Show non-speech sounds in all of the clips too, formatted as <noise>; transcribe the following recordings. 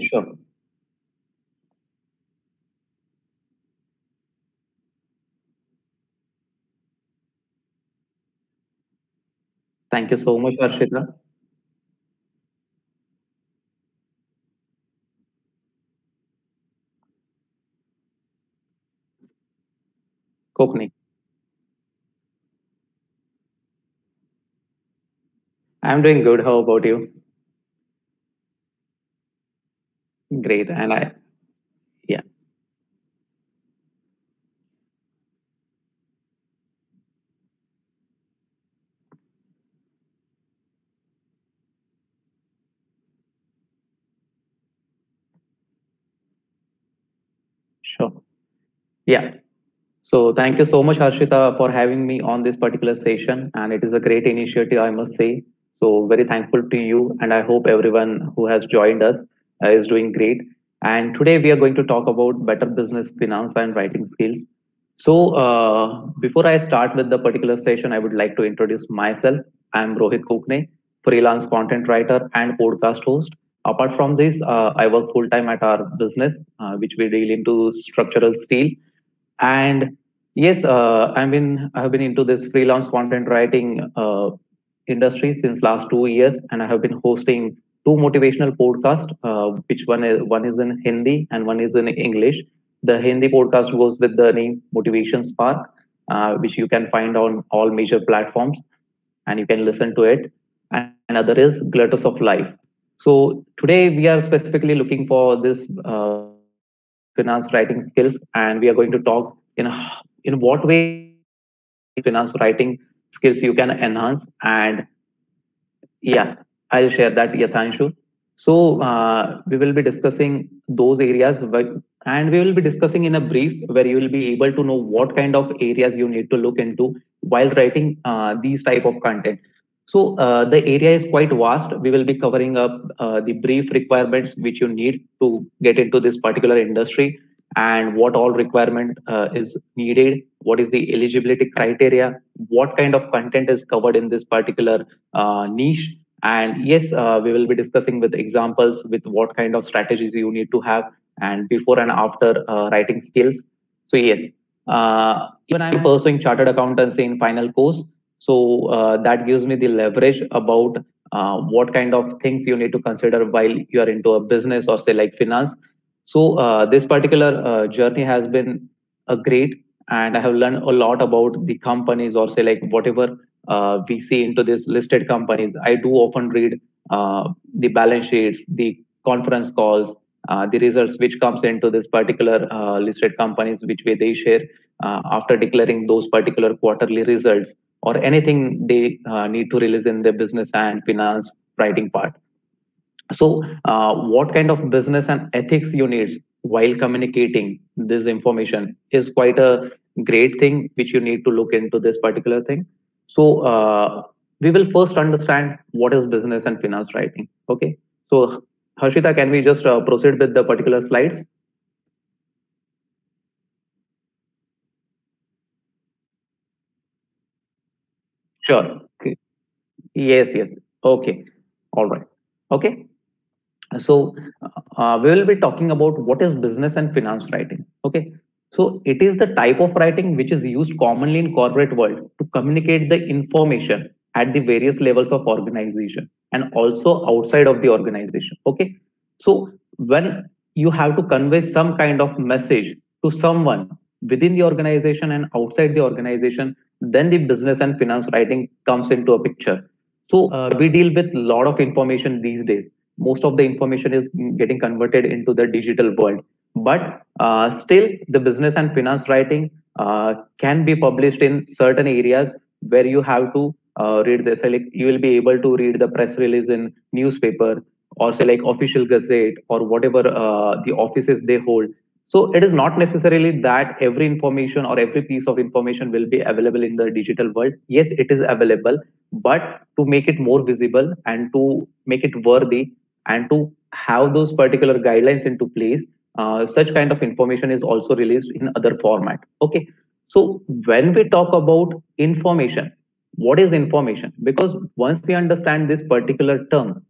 Sure. Thank you so much, Harshita. Kokni. I'm doing good. How about you? Great. And I, yeah, sure. Yeah. So thank you so much, Harshita, for having me on this particular session. And it is a great initiative, I must say. So very thankful to you. And I hope everyone who has joined us is doing great. And today we are going to talk about better business finance and writing skills. So uh, before I start with the particular session, I would like to introduce myself. I'm Rohit Kokane, freelance content writer and podcast host. Apart from this, uh, I work full time at our business, uh, which we deal into structural steel and yes uh, i've been i've been into this freelance content writing uh, industry since last two years and i have been hosting two motivational podcasts uh, which one is one is in hindi and one is in english. The hindi podcast goes with the name motivation spark uh, which you can find on all major platforms and you can listen to it. And another is gluttus of life. So today we are specifically looking for this uh, finance writing skills and we are going to talk in in what way finance writing skills you can enhance and yeah i'll share that yathanshu so uh, we will be discussing those areas and we will be discussing in a brief where you will be able to know what kind of areas you need to look into while writing uh, these type of content so uh, the area is quite vast. We will be covering up uh, the brief requirements which you need to get into this particular industry and what all requirement uh, is needed. What is the eligibility criteria? What kind of content is covered in this particular uh, niche? And yes, uh, we will be discussing with examples with what kind of strategies you need to have and before and after uh, writing skills. So yes, even I'm pursuing chartered accountancy in final course. So uh, that gives me the leverage about uh, what kind of things you need to consider while you are into a business or say like finance. So uh, this particular uh, journey has been a great, and I have learned a lot about the companies or say like whatever uh, we see into these listed companies. I do often read uh, the balance sheets, the conference calls, the results which comes into this particular listed companies, which way they share after declaring those particular quarterly results or anything they uh, need to release in their business and finance writing part so uh, what kind of business and ethics you need while communicating this information is quite a great thing which you need to look into this particular thing so uh, we will first understand what is business and finance writing okay so harshita can we just uh, proceed with the particular slides Sure. Yes, yes. Okay. All right. Okay. So uh, we will be talking about what is business and finance writing. Okay. So it is the type of writing which is used commonly in corporate world to communicate the information at the various levels of organization and also outside of the organization. Okay. So when you have to convey some kind of message to someone within the organization and outside the organization then the business and finance writing comes into a picture so uh, we deal with a lot of information these days most of the information is getting converted into the digital world but uh, still the business and finance writing uh, can be published in certain areas where you have to uh, read this like you will be able to read the press release in newspaper or say like official gazette or whatever uh, the offices they hold so it is not necessarily that every information or every piece of information will be available in the digital world. Yes, it is available, but to make it more visible and to make it worthy and to have those particular guidelines into place, uh, such kind of information is also released in other format. Okay. So when we talk about information, what is information? Because once we understand this particular term,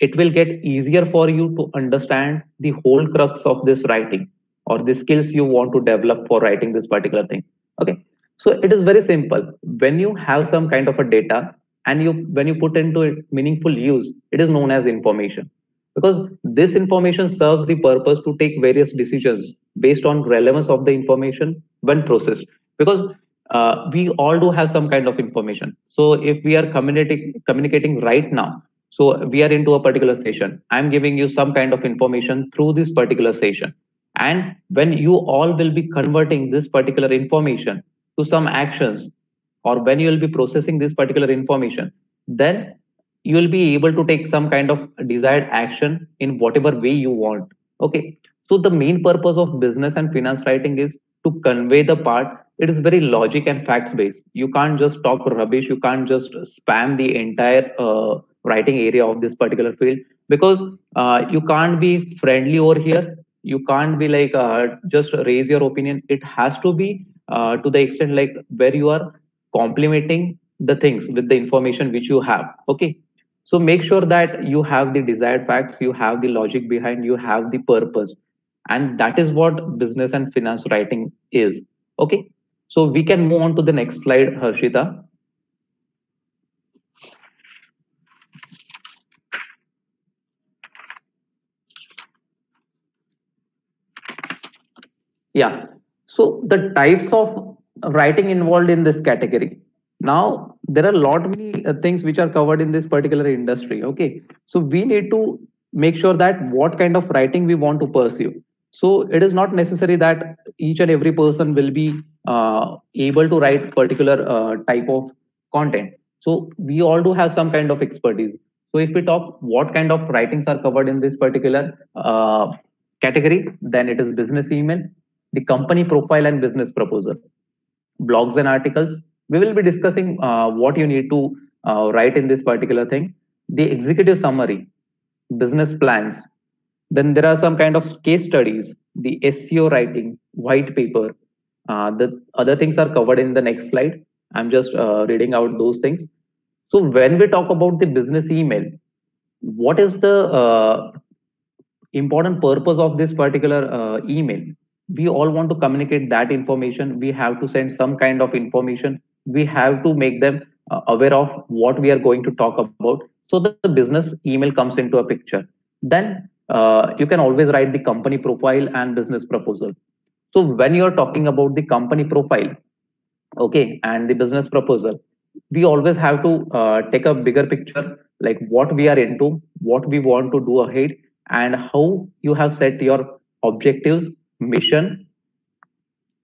it will get easier for you to understand the whole crux of this writing or the skills you want to develop for writing this particular thing okay so it is very simple when you have some kind of a data and you when you put into it meaningful use it is known as information because this information serves the purpose to take various decisions based on relevance of the information when processed. Because uh, we all do have some kind of information. So if we are communicating communicating right now so we are into a particular session. I'm giving you some kind of information through this particular session. And when you all will be converting this particular information to some actions or when you will be processing this particular information then you will be able to take some kind of desired action in whatever way you want. Okay? So the main purpose of business and finance writing is to convey the part. It is very logic and facts based you can't just talk rubbish. You can't just spam the entire uh, writing area of this particular field because uh, you can't be friendly over here. You can't be like uh, just raise your opinion. It has to be uh, to the extent like where you are complementing the things with the information which you have. Okay so make sure that you have the desired facts you have the logic behind you have the purpose. And that is what business and finance writing is. Okay? So we can move on to the next slide harshita. Yeah. So the types of writing involved in this category now there are a lot many uh, things which are covered in this particular industry okay? So we need to make sure that what kind of writing we want to pursue. So it is not necessary that each and every person will be uh, able to write particular uh, type of content. So we all do have some kind of expertise. So if we talk what kind of writings are covered in this particular uh, category then it is business email the company profile and business proposal, blogs and articles. We will be discussing uh, what you need to uh, write in this particular thing. The executive summary, business plans. Then there are some kind of case studies, the SEO writing, white paper. Uh, the other things are covered in the next slide. I'm just reading out those things. So when we talk about the business email, what is the uh, important purpose of this particular uh, email? we all want to communicate that information we have to send some kind of information we have to make them uh, aware of what we are going to talk about so that the business email comes into a picture. Then uh, you can always write the company profile and business proposal. So when you're talking about the company profile okay and the business proposal we always have to uh, take a bigger picture like what we are into what we want to do ahead and how you have set your objectives mission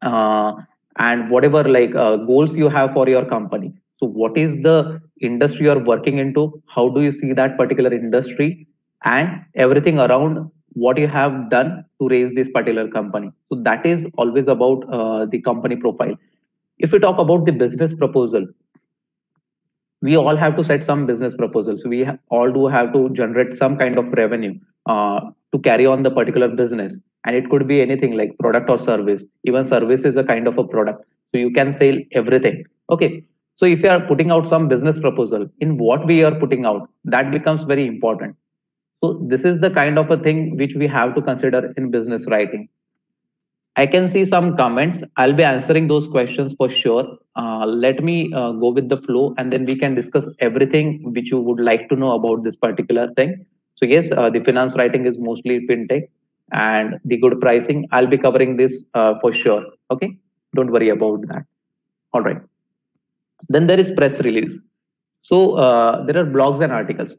uh, and whatever like uh, goals you have for your company. So what is the industry you're working into? How do you see that particular industry? And everything around what you have done to raise this particular company. So that is always about uh, the company profile. If we talk about the business proposal we all have to set some business proposals. We all do have to generate some kind of revenue uh, to carry on the particular business. And it could be anything like product or service. Even service is a kind of a product. So you can sell everything. Okay. So if you are putting out some business proposal in what we are putting out that becomes very important. So this is the kind of a thing which we have to consider in business writing. I can see some comments. I'll be answering those questions for sure. Uh, let me uh, go with the flow and then we can discuss everything which you would like to know about this particular thing so yes uh, the finance writing is mostly fintech and the good pricing i'll be covering this uh, for sure. Okay? Don't worry about that. All right. Then there is press release. So uh, there are blogs and articles.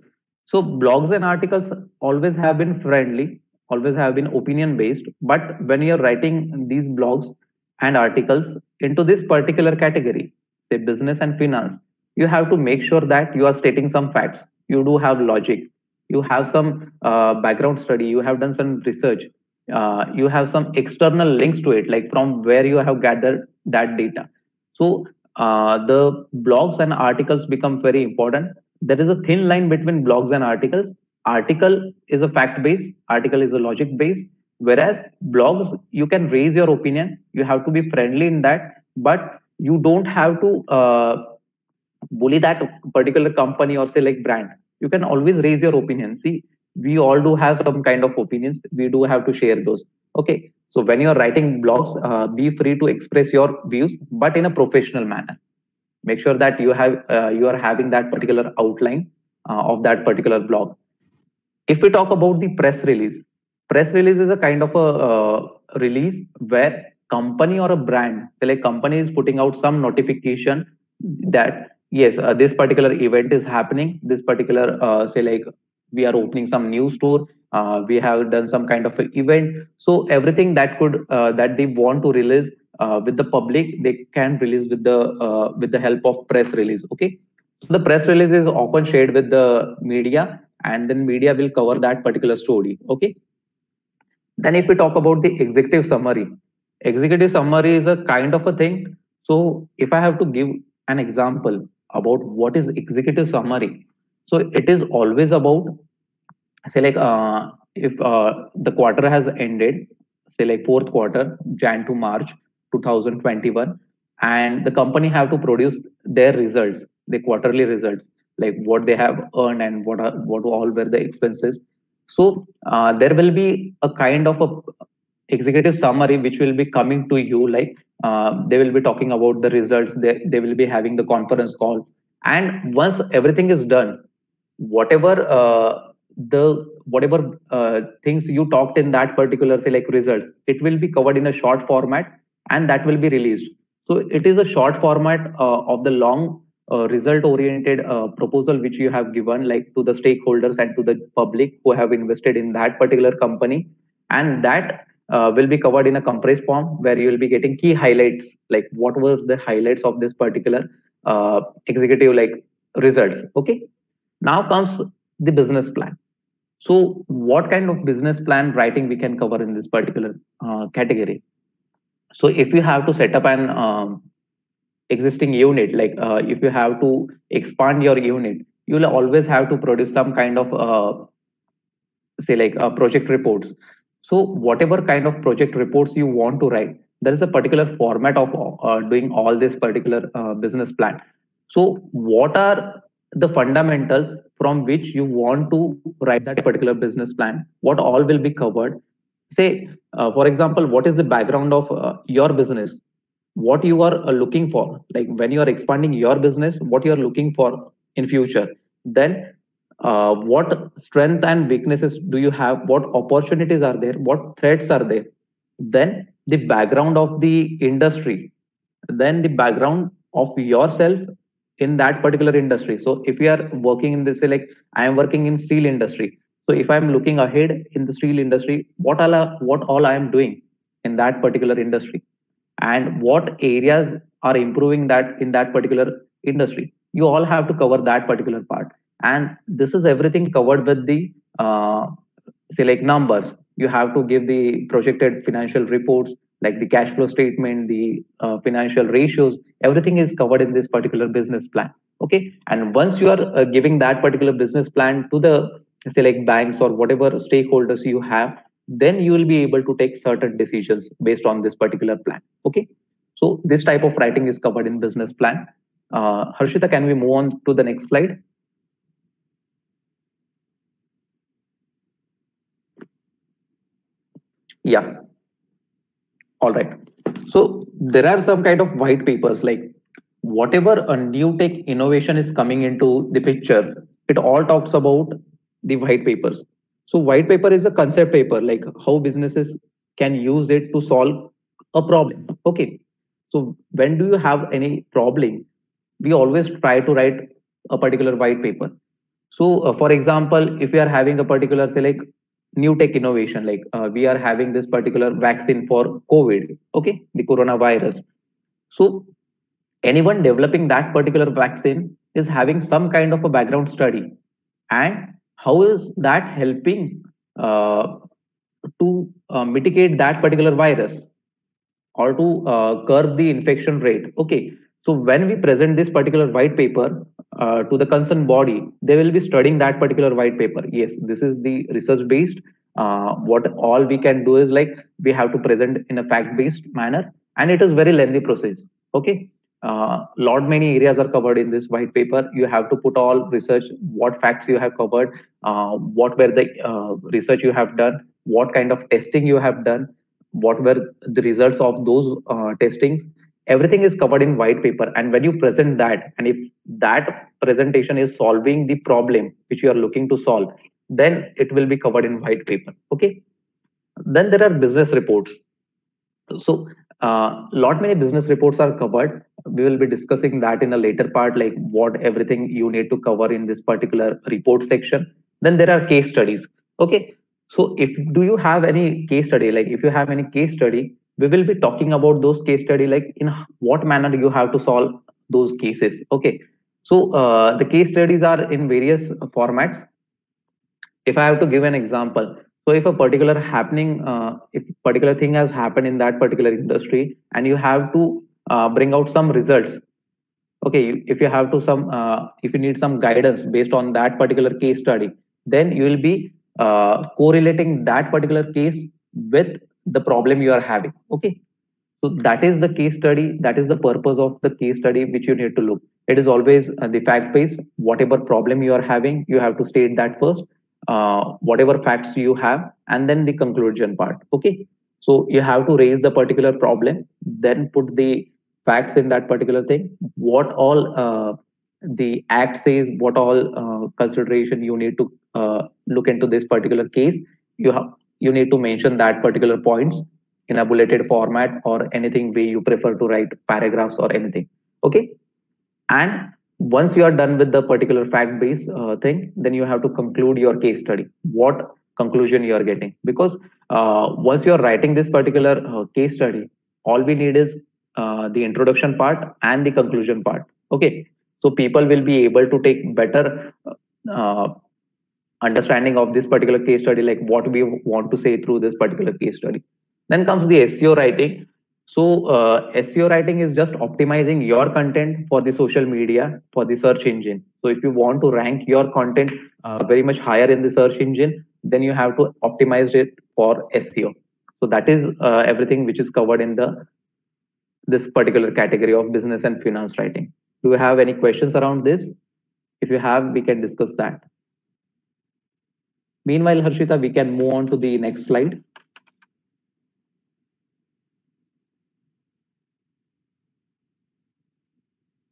So blogs and articles always have been friendly always have been opinion based but when you're writing these blogs and articles into this particular category say business and finance you have to make sure that you are stating some facts. You do have logic you have some uh, background study you have done some research uh, you have some external links to it like from where you have gathered that data. So uh, the blogs and articles become very important. There is a thin line between blogs and articles. Article is a fact base article is a logic base. Whereas blogs you can raise your opinion you have to be friendly in that but you don't have to uh, bully that particular company or say like brand you can always raise your opinion. See we all do have some kind of opinions. We do have to share those. Okay. So when you're writing blogs uh, be free to express your views but in a professional manner. Make sure that you have uh, you are having that particular outline uh, of that particular blog. If we talk about the press release press release is a kind of a uh, release where company or a brand say like company is putting out some notification that yes uh, this particular event is happening. This particular uh, say like we are opening some new store uh, we have done some kind of event. So everything that could uh, that they want to release uh, with the public they can release with the uh, with the help of press release okay? So the press release is often shared with the media and then media will cover that particular story okay? Then if we talk about the executive summary executive summary is a kind of a thing. So if i have to give an example about what is executive summary. So it is always about say like uh, if uh, the quarter has ended say like fourth quarter jan to march 2021 and the company have to produce their results the quarterly results like what they have earned and what are what all were the expenses. So uh, there will be a kind of a executive summary which will be coming to you like uh, they will be talking about the results. They, they will be having the conference call. And once everything is done whatever uh, the whatever uh, things you talked in that particular say like results it will be covered in a short format and that will be released. So it is a short format uh, of the long uh, result oriented uh, proposal which you have given like to the stakeholders and to the public who have invested in that particular company. And that uh, will be covered in a compressed form where you will be getting key highlights like what were the highlights of this particular uh, executive like results okay? Now comes the business plan. So what kind of business plan writing we can cover in this particular uh, category? So if you have to set up an um, existing unit like uh, if you have to expand your unit you'll always have to produce some kind of uh, say like uh, project reports so whatever kind of project reports you want to write there is a particular format of uh, doing all this particular uh, business plan. So what are the fundamentals from which you want to write that particular business plan? What all will be covered? Say uh, for example what is the background of your business? What you are uh, looking for? Like when you are expanding your business what you are looking for in future? Then uh, what strength and weaknesses do you have? What opportunities are there? What threats are there? Then the background of the industry. Then the background of yourself in that particular industry. So if you are working in this say like i am working in steel industry. So if i'm looking ahead in the steel industry what all what all i am doing in that particular industry? And what areas are improving that in that particular industry? You all have to cover that particular part and this is everything covered with the uh, say like numbers. You have to give the projected financial reports like the cash flow statement the uh, financial ratios. Everything is covered in this particular business plan okay? And once you are uh, giving that particular business plan to the say like banks or whatever stakeholders you have then you will be able to take certain decisions based on this particular plan okay? So this type of writing is covered in business plan. Uh, harshita can we move on to the next slide yeah all right so there are some kind of white papers like whatever a new tech innovation is coming into the picture it all talks about the white papers so white paper is a concept paper, like how businesses can use it to solve a problem. Okay. So when do you have any problem, we always try to write a particular white paper. So uh, for example, if we are having a particular say like new tech innovation, like uh, we are having this particular vaccine for COVID, okay, the coronavirus. So anyone developing that particular vaccine is having some kind of a background study and how is that helping uh, to uh, mitigate that particular virus or to uh, curb the infection rate okay so when we present this particular white paper uh, to the concerned body they will be studying that particular white paper. Yes this is the research based uh, what all we can do is like we have to present in a fact based manner and it is very lengthy process okay? Uh, lot many areas are covered in this white paper. You have to put all research what facts you have covered uh, what were the uh, research you have done what kind of testing you have done what were the results of those uh, testings everything is covered in white paper. And when you present that and if that presentation is solving the problem which you are looking to solve then it will be covered in white paper. Okay? Then there are business reports. So uh, lot many business reports are covered. We will be discussing that in a later part like what everything you need to cover in this particular report section. Then there are case studies. Okay? So if do you have any case study? Like if you have any case study we will be talking about those case study like in what manner you have to solve those cases okay so uh, the case studies are in various formats if i have to give an example so if a particular happening, uh, if particular thing has happened in that particular industry, and you have to uh, bring out some results. Okay, if you have to some, uh, if you need some guidance based on that particular case study, then you will be uh, correlating that particular case with the problem you are having. Okay, so that is the case study. That is the purpose of the case study which you need to look. It is always uh, the fact based. Whatever problem you are having, you have to state that first uh, whatever facts you have and then the conclusion part okay so you have to raise the particular problem then put the facts in that particular thing what all uh, the act says what all uh, consideration you need to uh, look into this particular case you have you need to mention that particular points in a bulleted format or anything way you prefer to write paragraphs or anything okay? And once you are done with the particular fact based uh, thing then you have to conclude your case study what conclusion you are getting. Because uh, once you are writing this particular uh, case study all we need is uh, the introduction part and the conclusion part okay? So people will be able to take better uh, understanding of this particular case study like what we want to say through this particular case study then comes the seo writing so uh, SEO writing is just optimizing your content for the social media, for the search engine. So if you want to rank your content uh, very much higher in the search engine, then you have to optimize it for SEO. So that is uh, everything which is covered in the this particular category of business and finance writing. Do you have any questions around this? If you have, we can discuss that. Meanwhile, Harshita, we can move on to the next slide.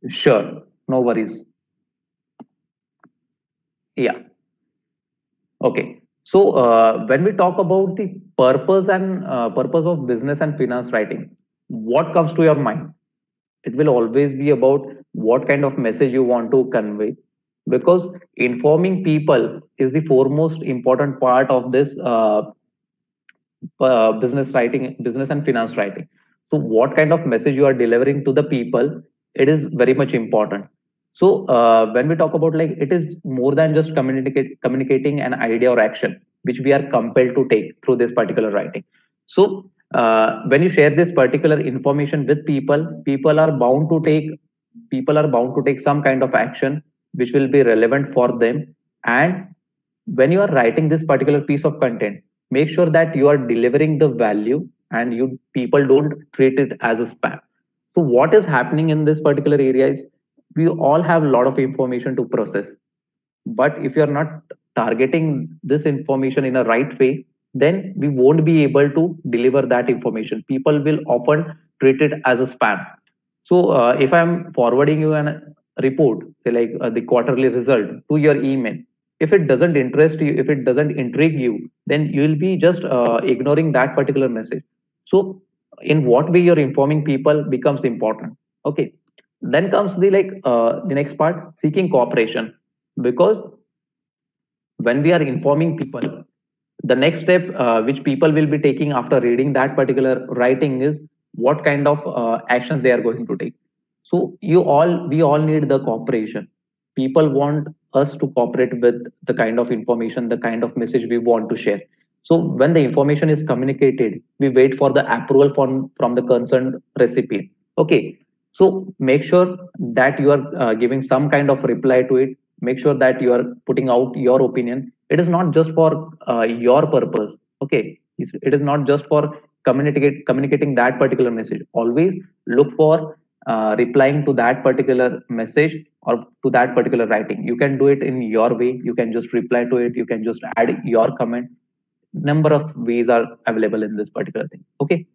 Sure, no worries. Yeah. Okay. So uh, when we talk about the purpose and uh, purpose of business and finance writing, what comes to your mind? It will always be about what kind of message you want to convey, because informing people is the foremost important part of this uh, uh business writing, business and finance writing. So what kind of message you are delivering to the people it is very much important so uh, when we talk about like it is more than just communicate communicating an idea or action which we are compelled to take through this particular writing so uh, when you share this particular information with people people are bound to take people are bound to take some kind of action which will be relevant for them and when you are writing this particular piece of content make sure that you are delivering the value and you people don't treat it as a spam so what is happening in this particular area is we all have a lot of information to process. But if you're not targeting this information in a right way, then we won't be able to deliver that information. People will often treat it as a spam. So uh, if I'm forwarding you a report, say like uh, the quarterly result to your email, if it doesn't interest you, if it doesn't intrigue you, then you will be just uh, ignoring that particular message. So in what way you're informing people becomes important. Okay. Then comes the like uh, the next part seeking cooperation. Because when we are informing people the next step uh, which people will be taking after reading that particular writing is what kind of uh, actions they are going to take so you all we all need the cooperation people want us to cooperate with the kind of information the kind of message we want to share so when the information is communicated, we wait for the approval from, from the concerned recipient. Okay. So make sure that you are uh, giving some kind of reply to it. Make sure that you are putting out your opinion. It is not just for uh, your purpose. Okay. It is not just for communicate communicating that particular message. Always look for uh, replying to that particular message or to that particular writing. You can do it in your way. You can just reply to it. You can just add your comment. Number of ways are available in this particular thing. Okay.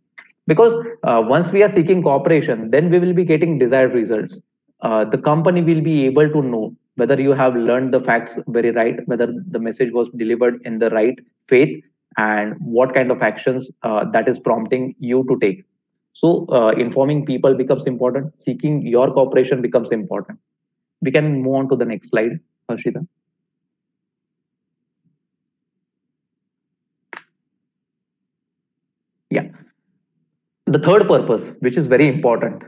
Because uh, once we are seeking cooperation, then we will be getting desired results. Uh, the company will be able to know whether you have learned the facts very right, whether the message was delivered in the right faith, and what kind of actions uh, that is prompting you to take. So uh, informing people becomes important. Seeking your cooperation becomes important. We can move on to the next slide, Harshita. Yeah. The third purpose, which is very important,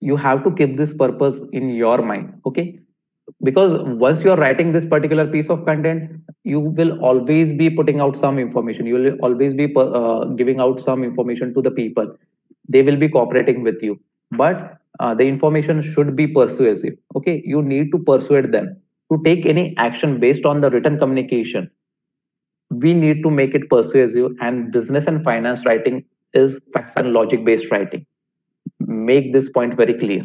you have to keep this purpose in your mind. Okay. Because once you're writing this particular piece of content, you will always be putting out some information. You will always be uh, giving out some information to the people they will be cooperating with you. But uh, the information should be persuasive. Okay? You need to persuade them to take any action based on the written communication. We need to make it persuasive and business and finance writing is facts and logic based writing. Make this point very clear.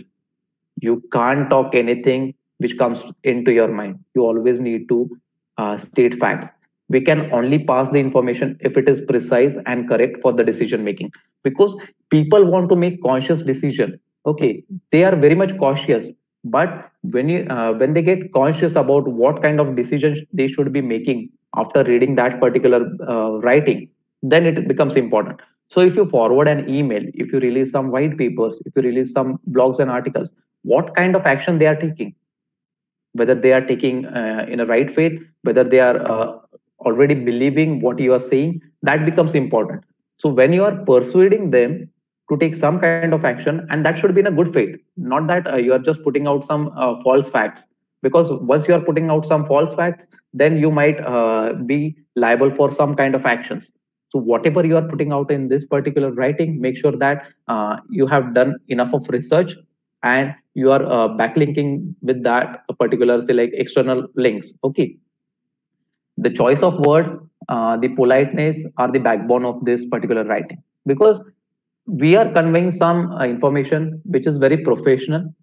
You can't talk anything which comes into your mind. You always need to uh, state facts we can only pass the information if it is precise and correct for the decision making. Because people want to make conscious decision okay they are very much cautious. But when you uh, when they get conscious about what kind of decisions they should be making after reading that particular uh, writing then it becomes important. So if you forward an email if you release some white papers if you release some blogs and articles what kind of action they are taking? Whether they are taking uh, in a right faith whether they are uh, already believing what you are saying that becomes important. So when you are persuading them to take some kind of action and that should be in a good faith. Not that uh, you are just putting out some uh, false facts. Because once you are putting out some false facts then you might uh, be liable for some kind of actions. So whatever you are putting out in this particular writing make sure that uh, you have done enough of research and you are uh, backlinking with that particular say like external links. Okay the choice of word, uh, the politeness are the backbone of this particular writing because we are conveying some uh, information which is very professional,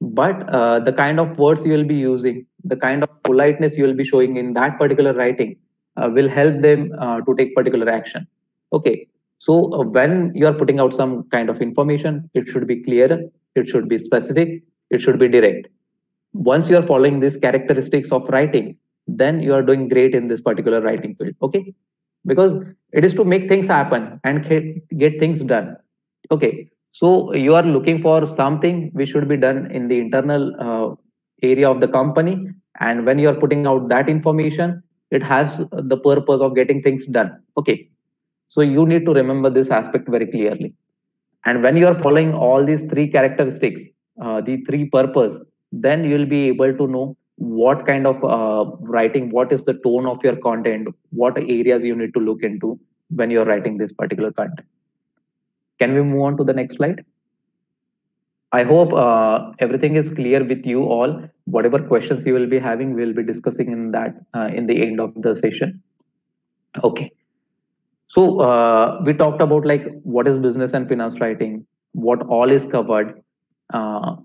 but uh, the kind of words you will be using, the kind of politeness you will be showing in that particular writing uh, will help them uh, to take particular action. Okay, so uh, when you are putting out some kind of information, it should be clear, it should be specific, it should be direct. Once you are following these characteristics of writing, then you are doing great in this particular writing field okay? Because it is to make things happen and get things done okay? So you are looking for something which should be done in the internal uh, area of the company and when you are putting out that information it has the purpose of getting things done okay? So you need to remember this aspect very clearly. And when you are following all these three characteristics uh, the three purpose then you will be able to know what kind of uh, writing what is the tone of your content? What areas you need to look into when you're writing this particular content? Can we move on to the next slide? I hope uh, everything is clear with you all. Whatever questions you will be having we'll be discussing in that uh, in the end of the session. Okay. So uh, we talked about like what is business and finance writing? What all is covered? Uh,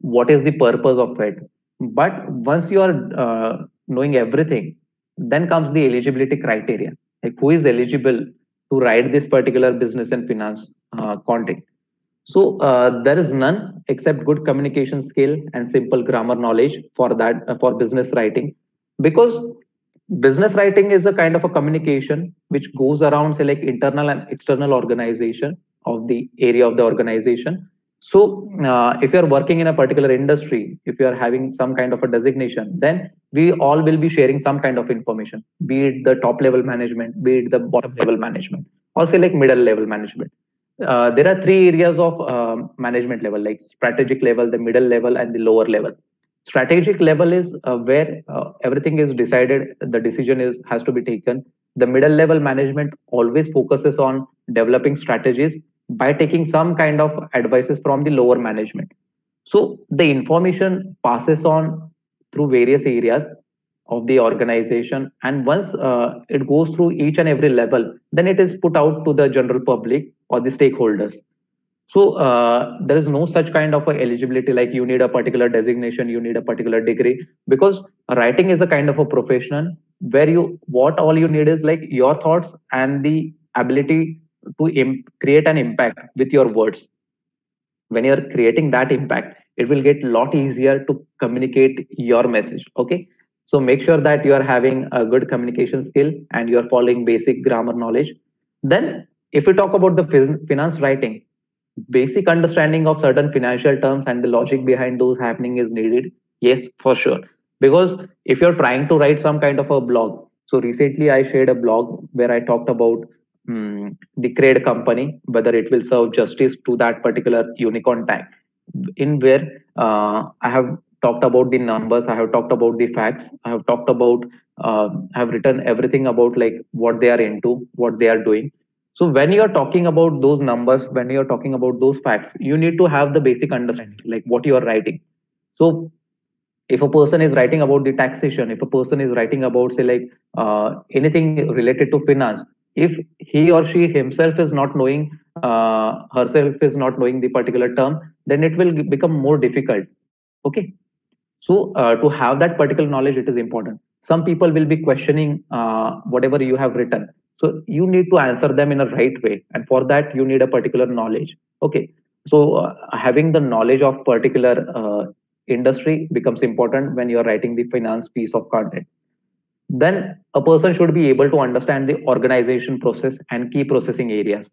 what is the purpose of it but once you are uh, knowing everything then comes the eligibility criteria. Like who is eligible to write this particular business and finance uh, content? So uh, there is none except good communication skill and simple grammar knowledge for that uh, for business writing. Because business writing is a kind of a communication which goes around say like internal and external organization of the area of the organization so uh, if you're working in a particular industry, if you're having some kind of a designation, then we all will be sharing some kind of information, be it the top level management, be it the bottom level management, or say like middle level management. Uh, there are three areas of uh, management level, like strategic level, the middle level, and the lower level. Strategic level is uh, where uh, everything is decided, the decision is has to be taken. The middle level management always focuses on developing strategies by taking some kind of advices from the lower management. So the information passes on through various areas of the organization and once uh, it goes through each and every level then it is put out to the general public or the stakeholders So uh, there is no such kind of eligibility like you need a particular designation, you need a particular degree because writing is a kind of a profession where you what all you need is like your thoughts and the ability to create an impact with your words. When you're creating that impact, it will get a lot easier to communicate your message. Okay. So make sure that you are having a good communication skill and you are following basic grammar knowledge. Then if we talk about the finance writing, basic understanding of certain financial terms and the logic behind those happening is needed yes for sure because if you're trying to write some kind of a blog so recently i shared a blog where i talked about um, the company whether it will serve justice to that particular unicorn tag in where uh, i have talked about the numbers i have talked about the facts i have talked about uh, i have written everything about like what they are into what they are doing so when you're talking about those numbers, when you're talking about those facts, you need to have the basic understanding, like what you are writing. So if a person is writing about the taxation, if a person is writing about say like uh, anything related to finance, if he or she himself is not knowing, uh, herself is not knowing the particular term, then it will become more difficult. Okay. So uh, to have that particular knowledge, it is important. Some people will be questioning uh, whatever you have written so you need to answer them in a right way. And for that, you need a particular knowledge. Okay. So uh, having the knowledge of particular uh, industry becomes important when you're writing the finance piece of content. Then a person should be able to understand the organization process and key processing areas.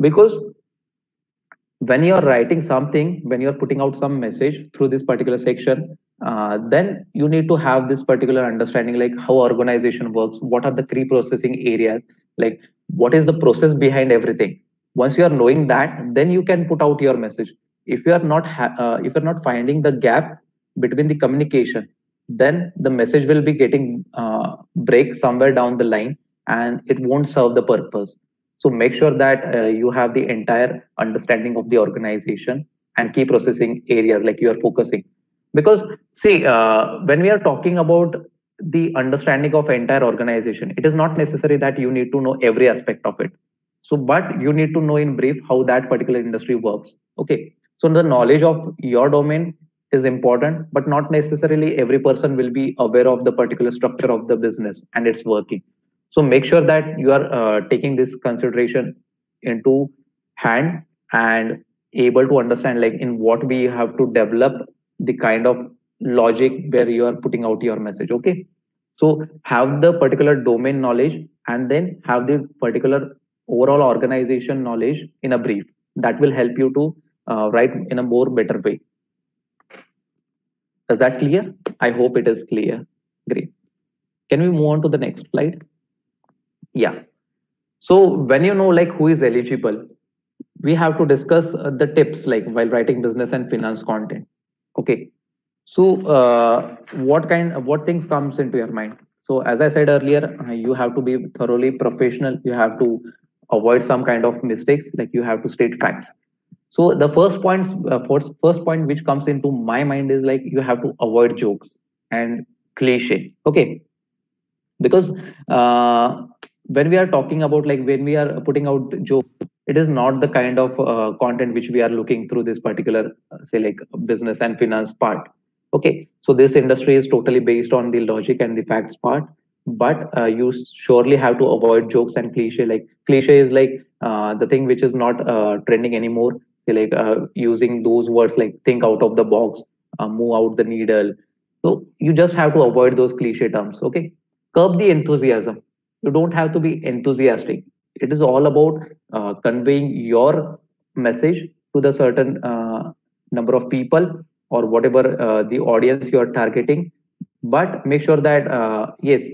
Because when you're writing something, when you're putting out some message through this particular section, uh, then you need to have this particular understanding like how organization works what are the pre-processing areas like what is the process behind everything once you are knowing that then you can put out your message if you are not uh, if you're not finding the gap between the communication then the message will be getting uh, break somewhere down the line and it won't serve the purpose. So make sure that uh, you have the entire understanding of the organization and key processing areas like you are focusing. Because see uh, when we are talking about the understanding of entire organization it is not necessary that you need to know every aspect of it. So but you need to know in brief how that particular industry works. Okay. So the knowledge of your domain is important but not necessarily every person will be aware of the particular structure of the business and its working. So make sure that you are uh, taking this consideration into hand and able to understand like in what we have to develop the kind of logic where you are putting out your message okay? So have the particular domain knowledge and then have the particular overall organization knowledge in a brief. That will help you to uh, write in a more better way is that clear i hope it is clear great can we move on to the next slide yeah so when you know like who is eligible we have to discuss uh, the tips like while writing business and finance content Okay. So uh, what kind what things comes into your mind? So as I said earlier, uh, you have to be thoroughly professional. You have to avoid some kind of mistakes. Like you have to state facts. So the first point, uh, first, first point which comes into my mind is like you have to avoid jokes and cliche. Okay. Because uh, when we are talking about like when we are putting out jokes, it is not the kind of uh, content which we are looking through this particular uh, say like business and finance part. Okay. So this industry is totally based on the logic and the facts part. But uh, you surely have to avoid jokes and cliche. Like cliche is like uh, the thing which is not uh, trending anymore like uh, using those words like think out of the box move out the needle. So you just have to avoid those cliche terms okay? Curb the enthusiasm. You don't have to be enthusiastic. It is all about uh, conveying your message to the certain uh, number of people or whatever uh, the audience you are targeting. But make sure that uh, yes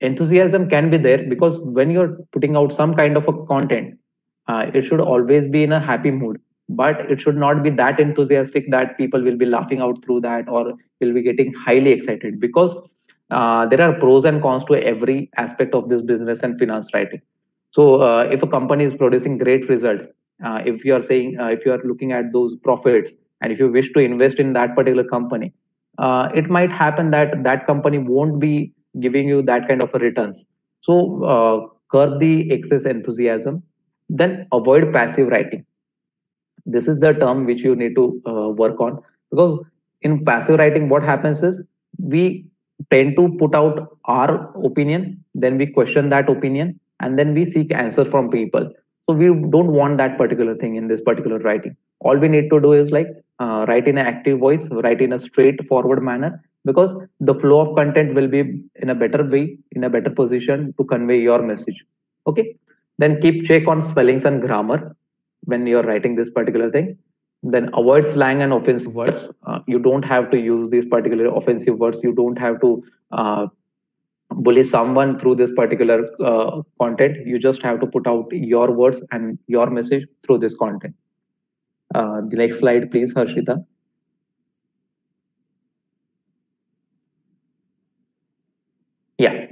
enthusiasm can be there because when you're putting out some kind of a content uh, it should always be in a happy mood but it should not be that enthusiastic that people will be laughing out through that or will be getting highly excited because uh, there are pros and cons to every aspect of this business and finance writing so uh, if a company is producing great results, uh, if you are saying, uh, if you are looking at those profits, and if you wish to invest in that particular company, uh, it might happen that that company won't be giving you that kind of returns. So uh, curb the excess enthusiasm, then avoid passive writing. This is the term which you need to uh, work on. Because in passive writing what happens is we tend to put out our opinion then we question that opinion and then we seek answer from people. So we don't want that particular thing in this particular writing. All we need to do is like uh, write in an active voice write in a straightforward manner because the flow of content will be in a better way in a better position to convey your message. Okay? Then keep check on spellings and grammar when you're writing this particular thing then avoid slang and offensive words. Uh, you don't have to use these particular offensive words. You don't have to uh, bully someone through this particular uh, content. You just have to put out your words and your message through this content. Uh, the next slide please harshita. Yeah.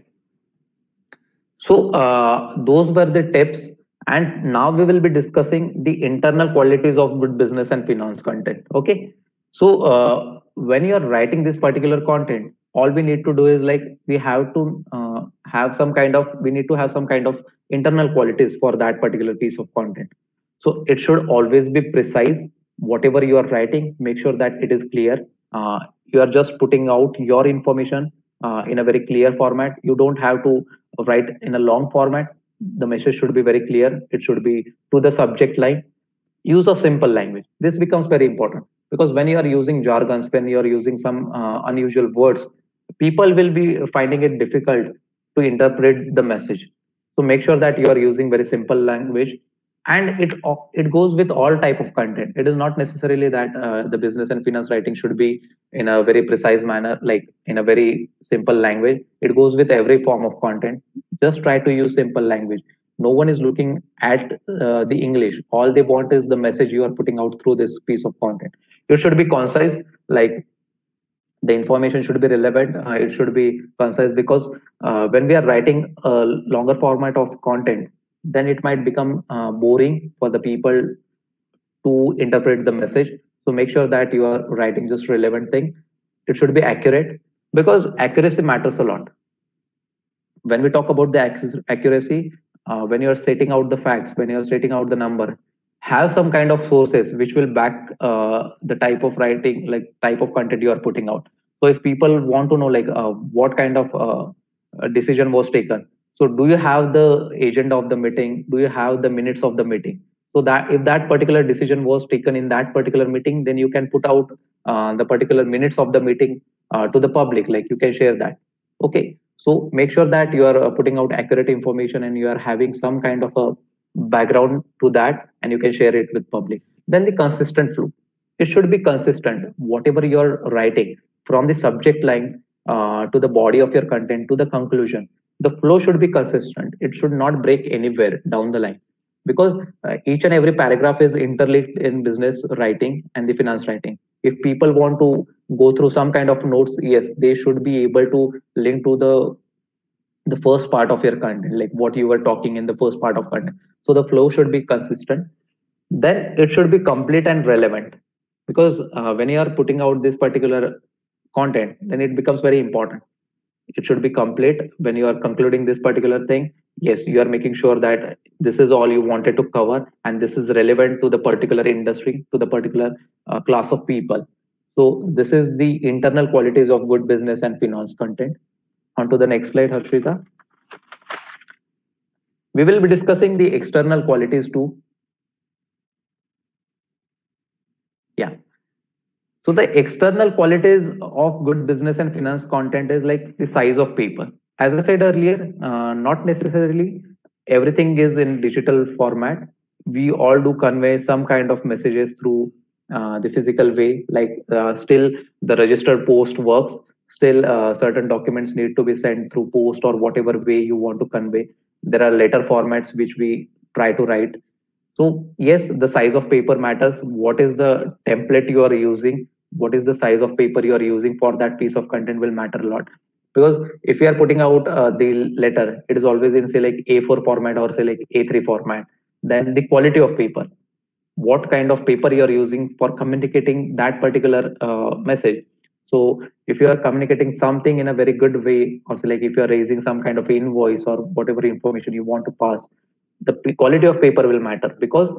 So uh, those were the tips and now we will be discussing the internal qualities of good business and finance content. Okay? So uh, when you are writing this particular content all we need to do is like we have to uh, have some kind of we need to have some kind of internal qualities for that particular piece of content. So it should always be precise. Whatever you are writing make sure that it is clear. Uh, you are just putting out your information uh, in a very clear format. You don't have to write in a long format the message should be very clear. It should be to the subject line. Use of simple language. This becomes very important because when you are using jargons when you are using some uh, unusual words people will be finding it difficult to interpret the message. So make sure that you are using very simple language and it it goes with all type of content. It is not necessarily that uh, the business and finance writing should be in a very precise manner like in a very simple language. It goes with every form of content. Just try to use simple language. No one is looking at uh, the english. All they want is the message you are putting out through this piece of content. You should be concise like the information should be relevant. Uh, it should be concise because uh, when we are writing a longer format of content then it might become uh, boring for the people to interpret the message. So make sure that you are writing just relevant thing. It should be accurate because accuracy matters a lot. When we talk about the accuracy uh, when you're setting out the facts when you're setting out the number have some kind of sources which will back uh, the type of writing like type of content you are putting out. So if people want to know like uh, what kind of uh, decision was taken so do you have the agenda of the meeting? Do you have the minutes of the meeting? So that if that particular decision was taken in that particular meeting then you can put out uh, the particular minutes of the meeting uh, to the public like you can share that. Okay. So make sure that you are uh, putting out accurate information and you are having some kind of a background to that and you can share it with public. Then the consistent flow. It should be consistent. Whatever you're writing from the subject line uh, to the body of your content to the conclusion the flow should be consistent. It should not break anywhere down the line. Because uh, each and every paragraph is interlinked in business writing and the finance writing. If people want to go through some kind of notes yes they should be able to link to the the first part of your content like what you were talking in the first part of content. So the flow should be consistent. Then it should be complete and relevant. Because uh, when you are putting out this particular content then it becomes very important it should be complete. When you are concluding this particular thing yes you are making sure that this is all you wanted to cover and this is relevant to the particular industry to the particular uh, class of people. So this is the internal qualities of good business and finance content. On to the next slide harshita. We will be discussing the external qualities too yeah so the external qualities of good business and finance content is like the size of paper. As I said earlier, uh, not necessarily everything is in digital format. We all do convey some kind of messages through uh, the physical way, like uh, still the registered post works. Still, uh, certain documents need to be sent through post or whatever way you want to convey. There are letter formats which we try to write. So yes, the size of paper matters. What is the template you are using? what is the size of paper you are using for that piece of content will matter a lot because if you are putting out uh, the letter it is always in say like a4 format or say like a3 format then the quality of paper what kind of paper you are using for communicating that particular uh, message so if you are communicating something in a very good way or say like if you are raising some kind of invoice or whatever information you want to pass the quality of paper will matter because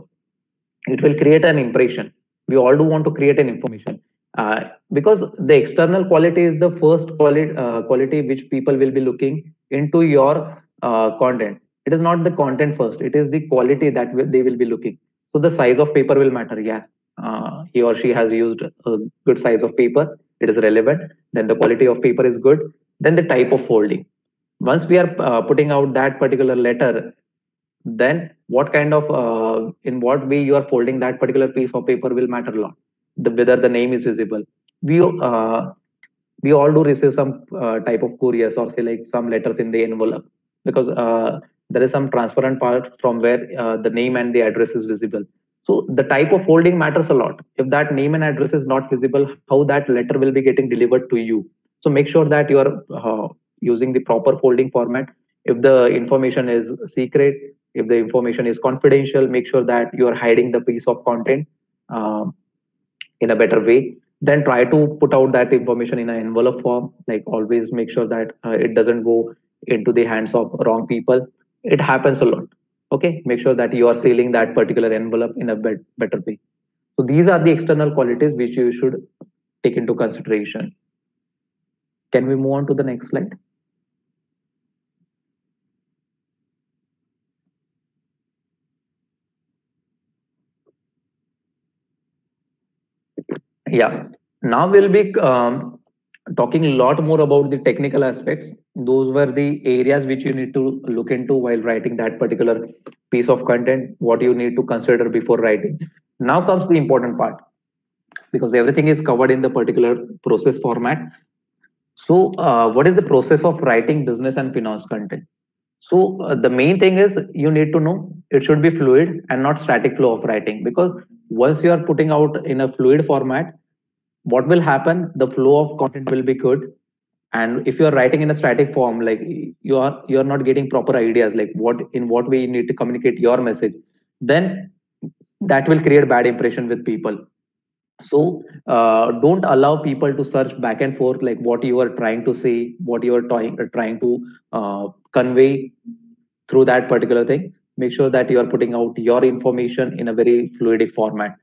it will create an impression. We all do want to create an information. Uh, because the external quality is the first quality uh, quality which people will be looking into your uh, content. It is not the content first. It is the quality that they will be looking. So the size of paper will matter. Yeah. Uh, he or she has used a good size of paper. It is relevant. Then the quality of paper is good. Then the type of folding. Once we are uh, putting out that particular letter then what kind of uh, in what way you are folding that particular piece of paper will matter a lot. The whether the name is visible. We uh, we all do receive some uh, type of couriers or say like some letters in the envelope. Because uh, there is some transparent part from where uh, the name and the address is visible. So the type of folding matters a lot. If that name and address is not visible how that letter will be getting delivered to you? So make sure that you are uh, using the proper folding format. If the information is secret if the information is confidential make sure that you are hiding the piece of content um, in a better way. Then try to put out that information in an envelope form. Like always make sure that uh, it doesn't go into the hands of wrong people. It happens a lot. Okay? Make sure that you are sealing that particular envelope in a bet better way. So these are the external qualities which you should take into consideration. Can we move on to the next slide yeah. Now we'll be um, talking a lot more about the technical aspects. Those were the areas which you need to look into while writing that particular piece of content what you need to consider before writing. Now comes the important part because everything is covered in the particular process format. So uh, what is the process of writing business and finance content? So uh, the main thing is you need to know it should be fluid and not static flow of writing because once you are putting out in a fluid format what will happen the flow of content will be good. And if you are writing in a static form like you are you are not getting proper ideas like what in what way you need to communicate your message then that will create bad impression with people. So uh, don't allow people to search back and forth like what you are trying to say what you are trying trying to uh, convey through that particular thing. Make sure that you are putting out your information in a very fluidic format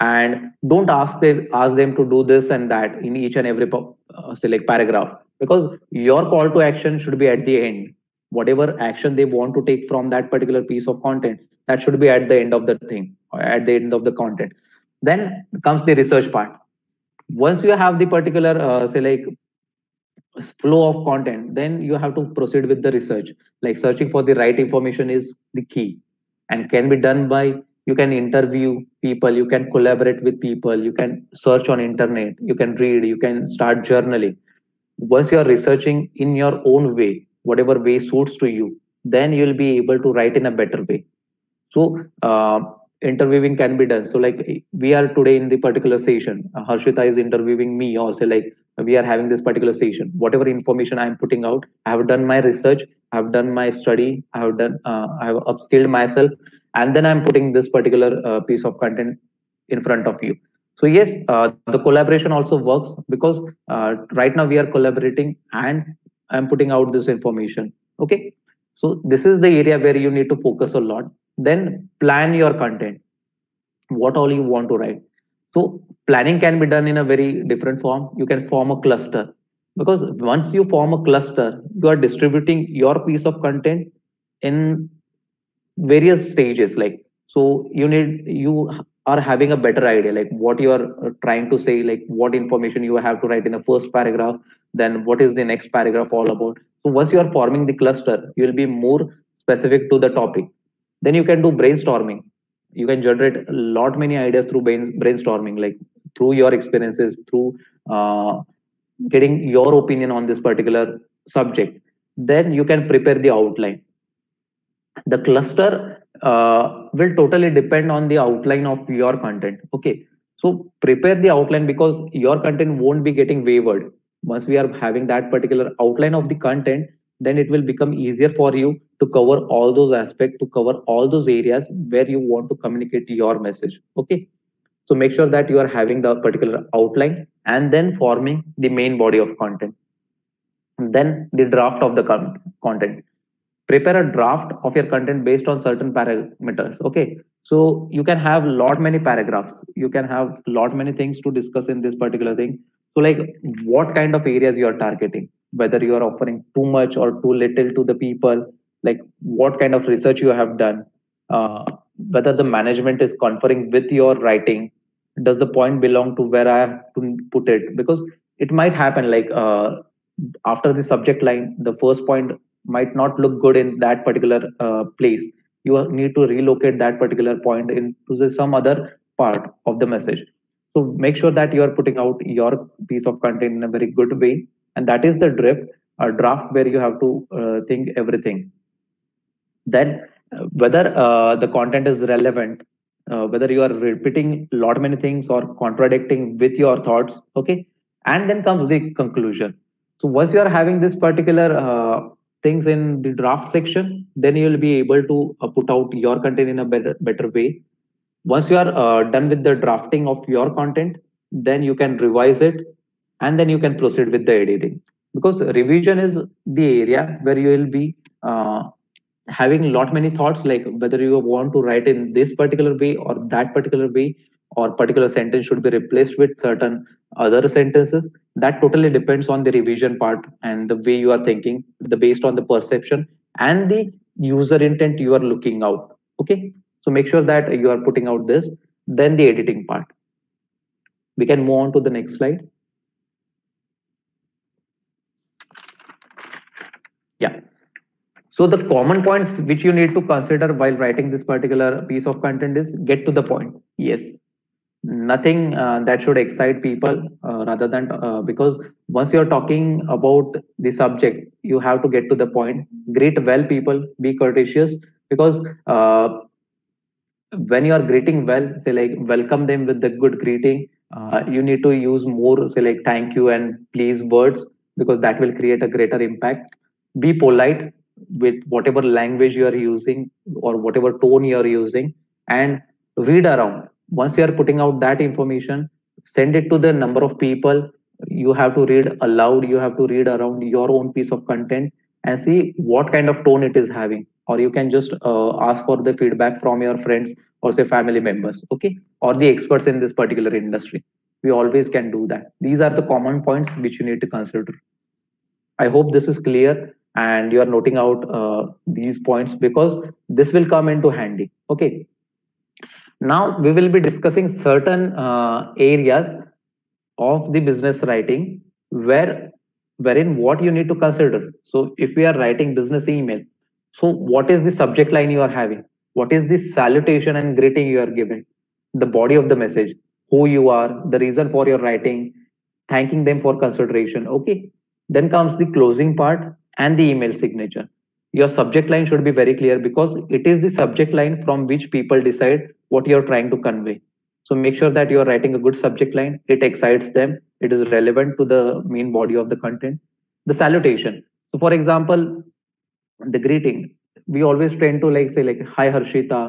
and don't ask them ask them to do this and that in each and every uh, paragraph. Because your call to action should be at the end. Whatever action they want to take from that particular piece of content that should be at the end of the thing at the end of the content. Then comes the research part. Once you have the particular uh, say like flow of content then you have to proceed with the research. Like searching for the right information is the key and can be done by you can interview people you can collaborate with people you can search on internet you can read you can start journaling. Once you are researching in your own way whatever way suits to you then you'll be able to write in a better way. So uh, interviewing can be done. So like we are today in the particular session. Harshita is interviewing me also like we are having this particular session. Whatever information i am putting out i have done my research i have done my study i have done uh, i have upskilled myself and then i'm putting this particular uh, piece of content in front of you. So yes uh, the collaboration also works because uh, right now we are collaborating and i'm putting out this information. Okay? So this is the area where you need to focus a lot. Then plan your content. What all you want to write. So planning can be done in a very different form. You can form a cluster. Because once you form a cluster you are distributing your piece of content in various stages like so you need you are having a better idea like what you are uh, trying to say like what information you have to write in the first paragraph then what is the next paragraph all about. So once you are forming the cluster you will be more specific to the topic. Then you can do brainstorming. You can generate a lot many ideas through brainstorming like through your experiences through uh, getting your opinion on this particular subject. Then you can prepare the outline the cluster uh, will totally depend on the outline of your content. Okay. So prepare the outline because your content won't be getting wavered. Once we are having that particular outline of the content then it will become easier for you to cover all those aspects to cover all those areas where you want to communicate your message. Okay. So make sure that you are having the particular outline and then forming the main body of content. Then the draft of the content prepare a draft of your content based on certain parameters okay? So you can have lot many paragraphs. You can have lot many things to discuss in this particular thing. So like what kind of areas you are targeting? Whether you are offering too much or too little to the people like what kind of research you have done? Uh, whether the management is conferring with your writing. Does the point belong to where i have to put it? Because it might happen like uh, after the subject line the first point might not look good in that particular uh, place. You need to relocate that particular point into some other part of the message. So make sure that you are putting out your piece of content in a very good way. And that is the drift a draft where you have to uh, think everything. Then uh, whether uh, the content is relevant uh, whether you are repeating lot many things or contradicting with your thoughts okay? And then comes the conclusion. So once you are having this particular uh, things in the draft section then you will be able to uh, put out your content in a better better way. Once you are uh, done with the drafting of your content then you can revise it and then you can proceed with the editing. Because revision is the area where you will be having a lot many thoughts like whether you want to write in this particular way or that particular way or particular sentence should be replaced with certain other sentences that totally depends on the revision part and the way you are thinking the based on the perception and the user intent you are looking out. Okay? So make sure that you are putting out this then the editing part. We can move on to the next slide. Yeah. So the common points which you need to consider while writing this particular piece of content is get to the point. Yes, nothing uh, that should excite people uh, rather than uh, because once you're talking about the subject, you have to get to the point. Greet well people, be courteous because uh, when you are greeting well, say like welcome them with the good greeting. Uh, you need to use more say like thank you and please words because that will create a greater impact. Be polite with whatever language you are using or whatever tone you are using and read around once you are putting out that information send it to the number of people you have to read aloud you have to read around your own piece of content and see what kind of tone it is having. Or you can just uh, ask for the feedback from your friends or say family members okay? Or the experts in this particular industry. We always can do that. These are the common points which you need to consider. I hope this is clear and you are noting out uh, these points because this will come into handy okay now we will be discussing certain uh, areas of the business writing where wherein what you need to consider. So if we are writing business email so what is the subject line you are having? What is the salutation and greeting you are giving? The body of the message who you are the reason for your writing thanking them for consideration okay? Then comes the closing part and the email signature. Your subject line should be very clear because it is the subject line from which people decide what you're trying to convey. So make sure that you're writing a good subject line. It excites them. It is relevant to the main body of the content. The salutation. So for example, the greeting, we always tend to like say like, hi Harshita,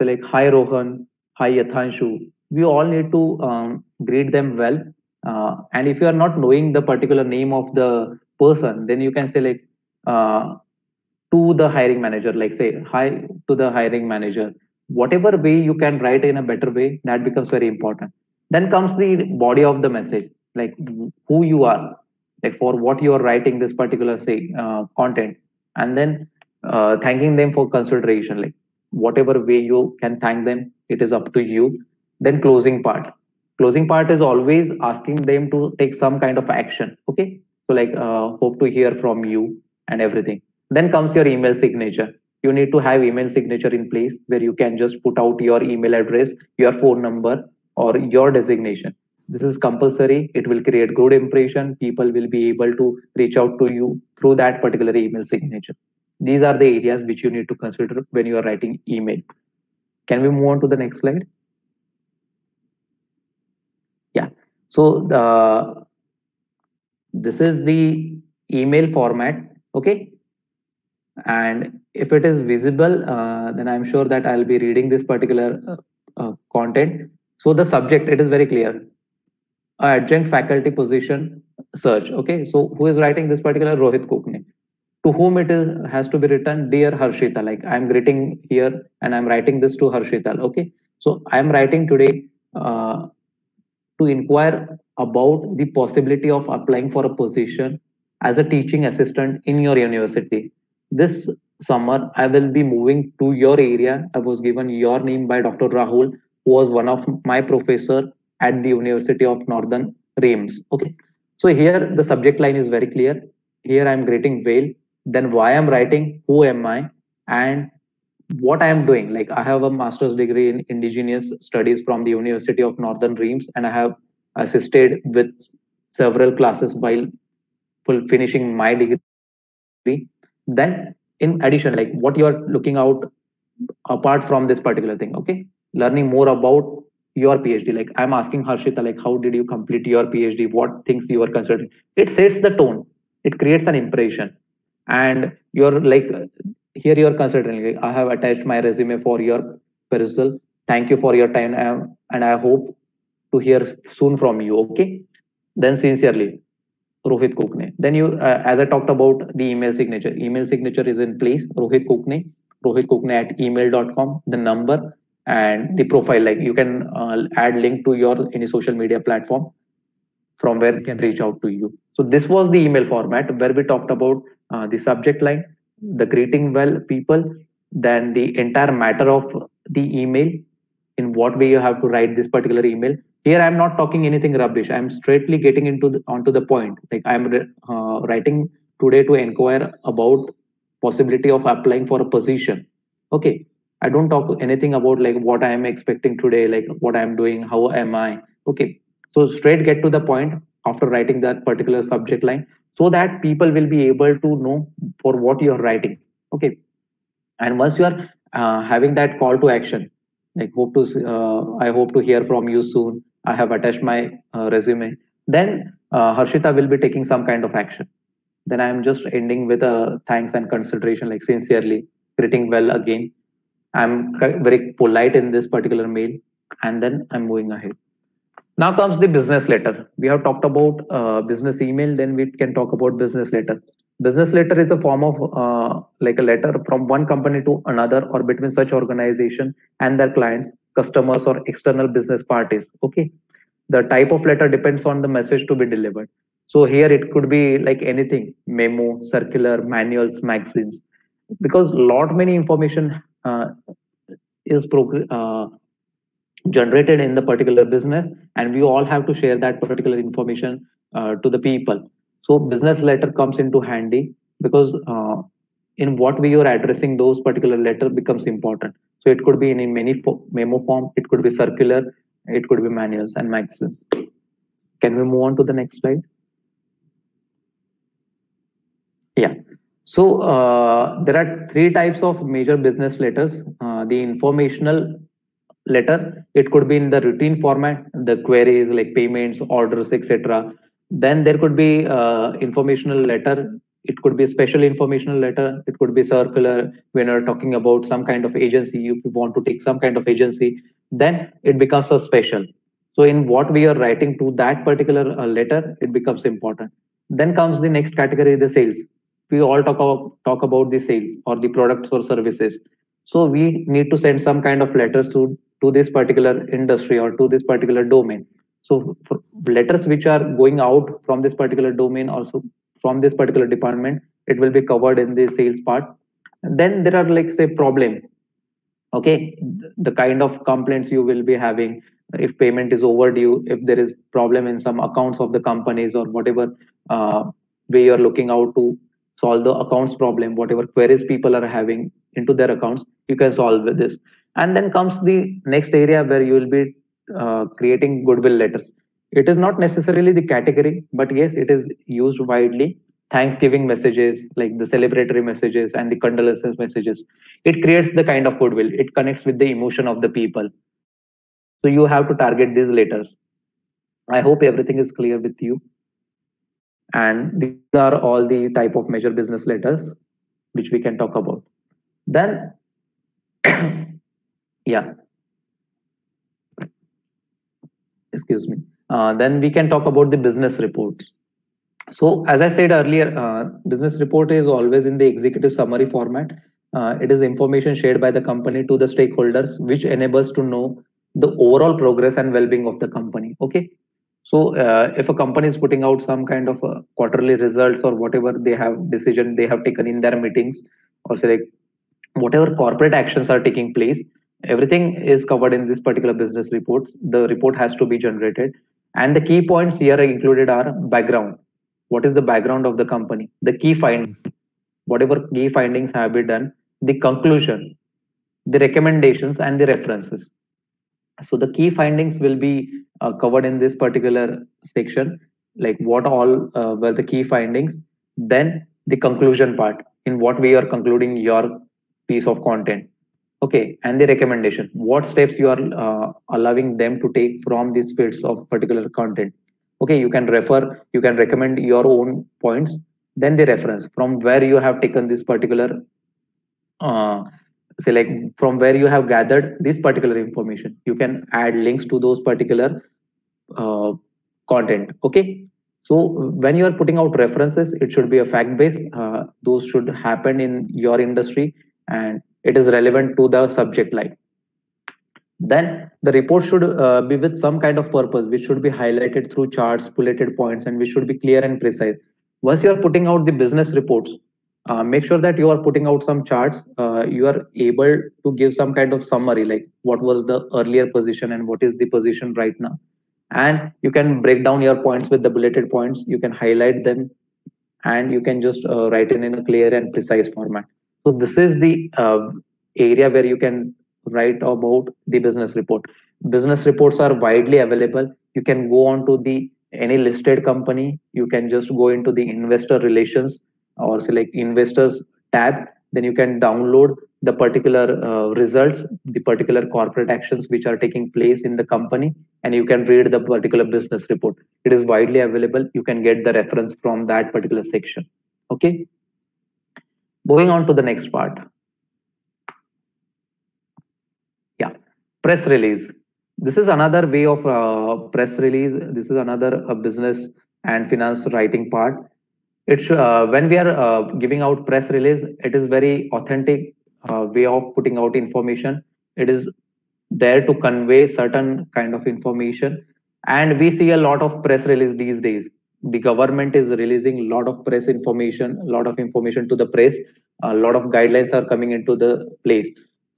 say like, hi Rohan, hi Yathanshu. We all need to um, greet them well. Uh, and if you are not knowing the particular name of the person, then you can say like, uh, to the hiring manager like say hi to the hiring manager whatever way you can write in a better way that becomes very important. Then comes the body of the message like who you are like for what you are writing this particular say uh, content. And then uh, thanking them for consideration like whatever way you can thank them it is up to you. Then closing part. Closing part is always asking them to take some kind of action okay? So like uh, hope to hear from you and everything. Then comes your email signature. You need to have email signature in place where you can just put out your email address, your phone number, or your designation. This is compulsory. It will create good impression. People will be able to reach out to you through that particular email signature. These are the areas which you need to consider when you are writing email. Can we move on to the next slide? Yeah. So the this is the email format okay and if it is visible uh, then i'm sure that i'll be reading this particular uh, uh, content so the subject it is very clear adjunct faculty position search okay so who is writing this particular rohit Kokane to whom it is, has to be written, dear Harshita, like I'm greeting here and I'm writing this to Harshita. Okay. So I'm writing today uh, to inquire about the possibility of applying for a position as a teaching assistant in your university. This summer, I will be moving to your area. I was given your name by Dr. Rahul, who was one of my professor at the University of Northern Reims. Okay. So here the subject line is very clear. Here I'm greeting Vale. Then why I'm writing, who am I, and what I am doing. Like I have a master's degree in indigenous studies from the University of Northern Reims, and I have assisted with several classes while finishing my degree. Then in addition, like what you are looking out apart from this particular thing, okay? Learning more about your PhD. Like I'm asking Harshita, like how did you complete your PhD? What things you are considering? It sets the tone. It creates an impression. And you're like here you're considering like, I have attached my resume for your perusal. Thank you for your time and I hope to hear soon from you. Okay. Then sincerely, Rohit Kokane. Then you, uh, as I talked about the email signature, email signature is in place. Rohit Kokane, Rohit Kokane at email.com, the number and the profile. Like you can uh, add link to your any social media platform from where can reach out to you. So this was the email format where we talked about uh, the subject line, the greeting well people, then the entire matter of the email, in what way you have to write this particular email, here i'm not talking anything rubbish. I'm straightly getting into the, onto the point. Like i'm uh, writing today to inquire about possibility of applying for a position. Okay. I don't talk anything about like what i am expecting today like what i'm doing how am i? Okay. So straight get to the point after writing that particular subject line so that people will be able to know for what you're writing. Okay. And once you are uh, having that call to action like hope to uh, i hope to hear from you soon I have attached my uh, resume. Then uh, Harshita will be taking some kind of action. Then I am just ending with a thanks and consideration, like sincerely, greeting well again. I'm very polite in this particular mail, and then I'm moving ahead. Now comes the business letter. We have talked about uh, business email, then we can talk about business letter. Business letter is a form of uh, like a letter from one company to another or between such organization and their clients customers or external business parties okay the type of letter depends on the message to be delivered so here it could be like anything memo circular manuals magazines because a lot many information uh, is uh, generated in the particular business and we all have to share that particular information uh, to the people so business letter comes into handy because uh, in what way you're addressing those particular letter becomes important so it could be in many fo memo form, it could be circular, it could be manuals and magazines. Can we move on to the next slide? Yeah. So uh, there are three types of major business letters. Uh, the informational letter, it could be in the routine format, the queries like payments, orders, etc. Then there could be uh, informational letter. It could be a special informational letter. It could be circular when you're talking about some kind of agency. If you want to take some kind of agency then it becomes a special. So in what we are writing to that particular uh, letter it becomes important. Then comes the next category the sales. We all talk about talk about the sales or the products or services. So we need to send some kind of letters to to this particular industry or to this particular domain. So letters which are going out from this particular domain also from this particular department it will be covered in the sales part. And then there are like say problem. Okay the kind of complaints you will be having if payment is overdue if there is problem in some accounts of the companies or whatever uh, way you're looking out to solve the accounts problem whatever queries people are having into their accounts you can solve with this and then comes the next area where you will be uh, creating goodwill letters it is not necessarily the category, but yes, it is used widely. Thanksgiving messages, like the celebratory messages and the condolences messages, it creates the kind of goodwill. It connects with the emotion of the people. So you have to target these letters. I hope everything is clear with you. And these are all the type of major business letters which we can talk about. Then, yeah. Excuse me. Uh, then we can talk about the business reports. so as I said earlier, uh, business report is always in the executive summary format. Uh, it is information shared by the company to the stakeholders, which enables to know the overall progress and well-being of the company. Okay. So uh, if a company is putting out some kind of uh, quarterly results or whatever they have decision they have taken in their meetings or say like whatever corporate actions are taking place, everything is covered in this particular business report. The report has to be generated. And the key points here included are background. What is the background of the company? The key findings. Whatever key findings have been done the conclusion the recommendations and the references. So the key findings will be uh, covered in this particular section. Like what all uh, were the key findings? Then the conclusion part in what we are concluding your piece of content okay and the recommendation. What steps you are uh, allowing them to take from these fields of particular content? Okay you can refer you can recommend your own points then the reference. From where you have taken this particular uh, say like from where you have gathered this particular information you can add links to those particular uh, content. Okay so when you are putting out references it should be a fact based uh, those should happen in your industry and it is relevant to the subject line. Then the report should uh, be with some kind of purpose which should be highlighted through charts bulleted points and which should be clear and precise. Once you are putting out the business reports uh, make sure that you are putting out some charts uh, you are able to give some kind of summary like what was the earlier position and what is the position right now. And you can break down your points with the bulleted points you can highlight them and you can just uh, write it in a clear and precise format so this is the uh, area where you can write about the business report. Business reports are widely available. You can go on to the any listed company. You can just go into the investor relations or select investors tab. Then you can download the particular uh, results the particular corporate actions which are taking place in the company and you can read the particular business report. It is widely available. You can get the reference from that particular section. Okay moving on to the next part. Yeah, press release. This is another way of uh, press release. This is another uh, business and finance writing part. It's uh, when we are uh, giving out press release it is very authentic uh, way of putting out information. It is there to convey certain kind of information. And we see a lot of press release these days the government is releasing a lot of press information a lot of information to the press a lot of guidelines are coming into the place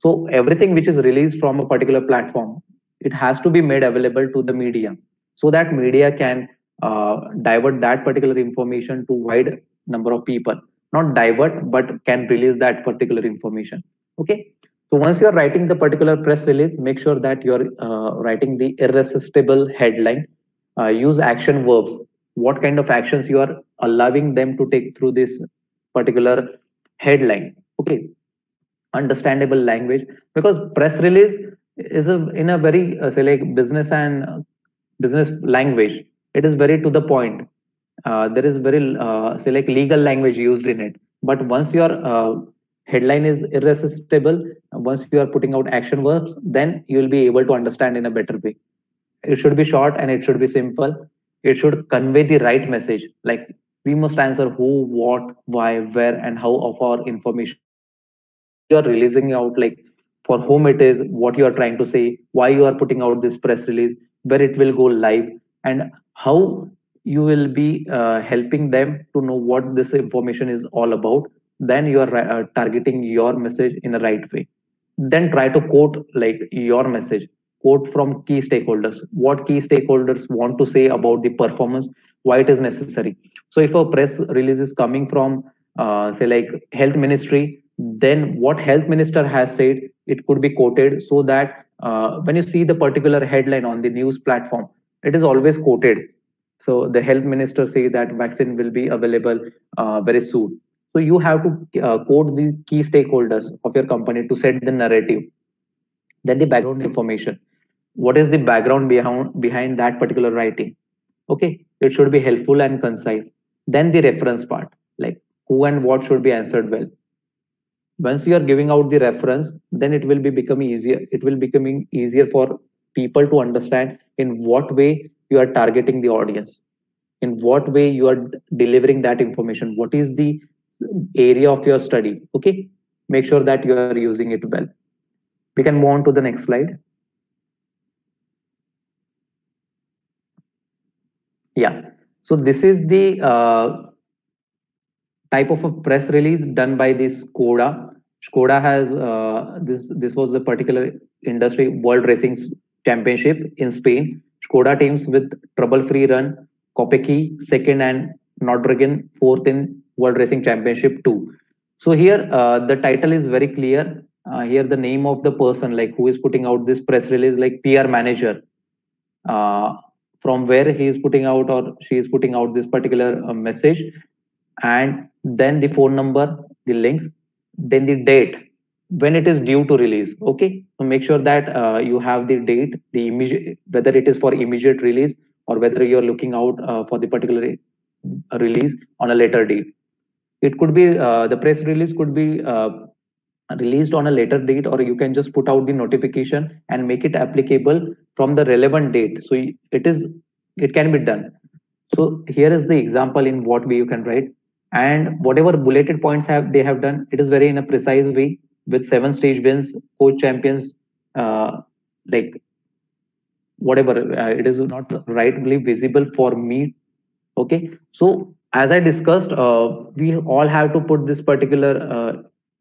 so everything which is released from a particular platform, it has to be made available to the media so that media can uh, divert that particular information to wide number of people. Not divert, but can release that particular information. Okay. So once you are writing the particular press release, make sure that you're uh, writing the irresistible headline. Uh, use action verbs. What kind of actions you are allowing them to take through this particular headline. Okay. Understandable language. Because press release is a, in a very uh, say like business and uh, business language it is very to the point. Uh, there is very uh, say like legal language used in it. But once your uh, headline is irresistible once you are putting out action verbs then you will be able to understand in a better way. It should be short and it should be simple it should convey the right message. Like we must answer who what why where and how of our information. You're releasing out like for whom it is what you are trying to say why you are putting out this press release where it will go live and how you will be uh, helping them to know what this information is all about. Then you are uh, targeting your message in the right way. Then try to quote like your message quote from key stakeholders what key stakeholders want to say about the performance why it is necessary. So if a press release is coming from uh, say like health ministry then what health minister has said it could be quoted so that uh, when you see the particular headline on the news platform it is always quoted. So the health minister say that vaccine will be available uh, very soon. So you have to uh, quote the key stakeholders of your company to set the narrative. Then the background information what is the background behind behind that particular writing? Okay it should be helpful and concise. Then the reference part like who and what should be answered well. Once you are giving out the reference then it will be becoming easier. It will becoming easier for people to understand in what way you are targeting the audience in what way you are delivering that information what is the area of your study okay? Make sure that you are using it well. We can move on to the next slide yeah so this is the uh, type of a press release done by this Skoda. Skoda has uh, this. This was the particular industry World Racing Championship in Spain. Skoda teams with trouble-free run, Kopecky second and Nordbergen fourth in World Racing Championship two. So here uh, the title is very clear. Uh, here the name of the person like who is putting out this press release like PR manager. Uh, from where he is putting out or she is putting out this particular uh, message. And then the phone number the links then the date when it is due to release okay? So make sure that uh, you have the date the whether it is for immediate release or whether you're looking out uh, for the particular uh, release on a later date. It could be uh, the press release could be uh, released on a later date or you can just put out the notification and make it applicable from the relevant date. So it is it can be done. So here is the example in what way you can write. And whatever bulleted points have they have done it is very in a precise way with seven stage wins coach champions uh, like whatever uh, it is not rightly visible for me. Okay? So as i discussed uh, we all have to put this particular uh,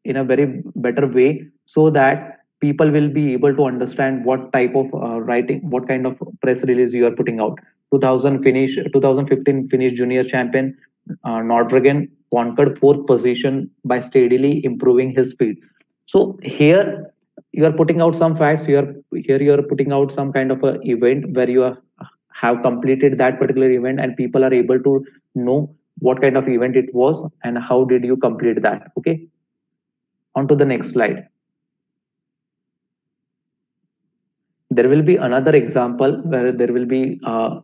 in a very better way so that people will be able to understand what type of uh, writing what kind of press release you are putting out 2000 finish 2015 finish junior champion uh, Nordbergen conquered fourth position by steadily improving his speed. So here you are putting out some facts. You are here you are putting out some kind of a event where you are, have completed that particular event, and people are able to know what kind of event it was and how did you complete that. Okay. On to the next slide. There will be another example where there will be a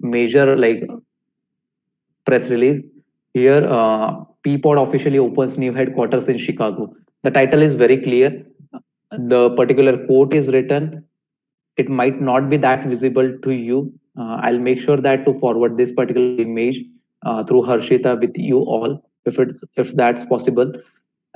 major like press release. Here, uh, Peapod officially opens new headquarters in Chicago. The title is very clear. The particular quote is written. It might not be that visible to you. Uh, I'll make sure that to forward this particular image uh, through Harshita with you all, if it's if that's possible,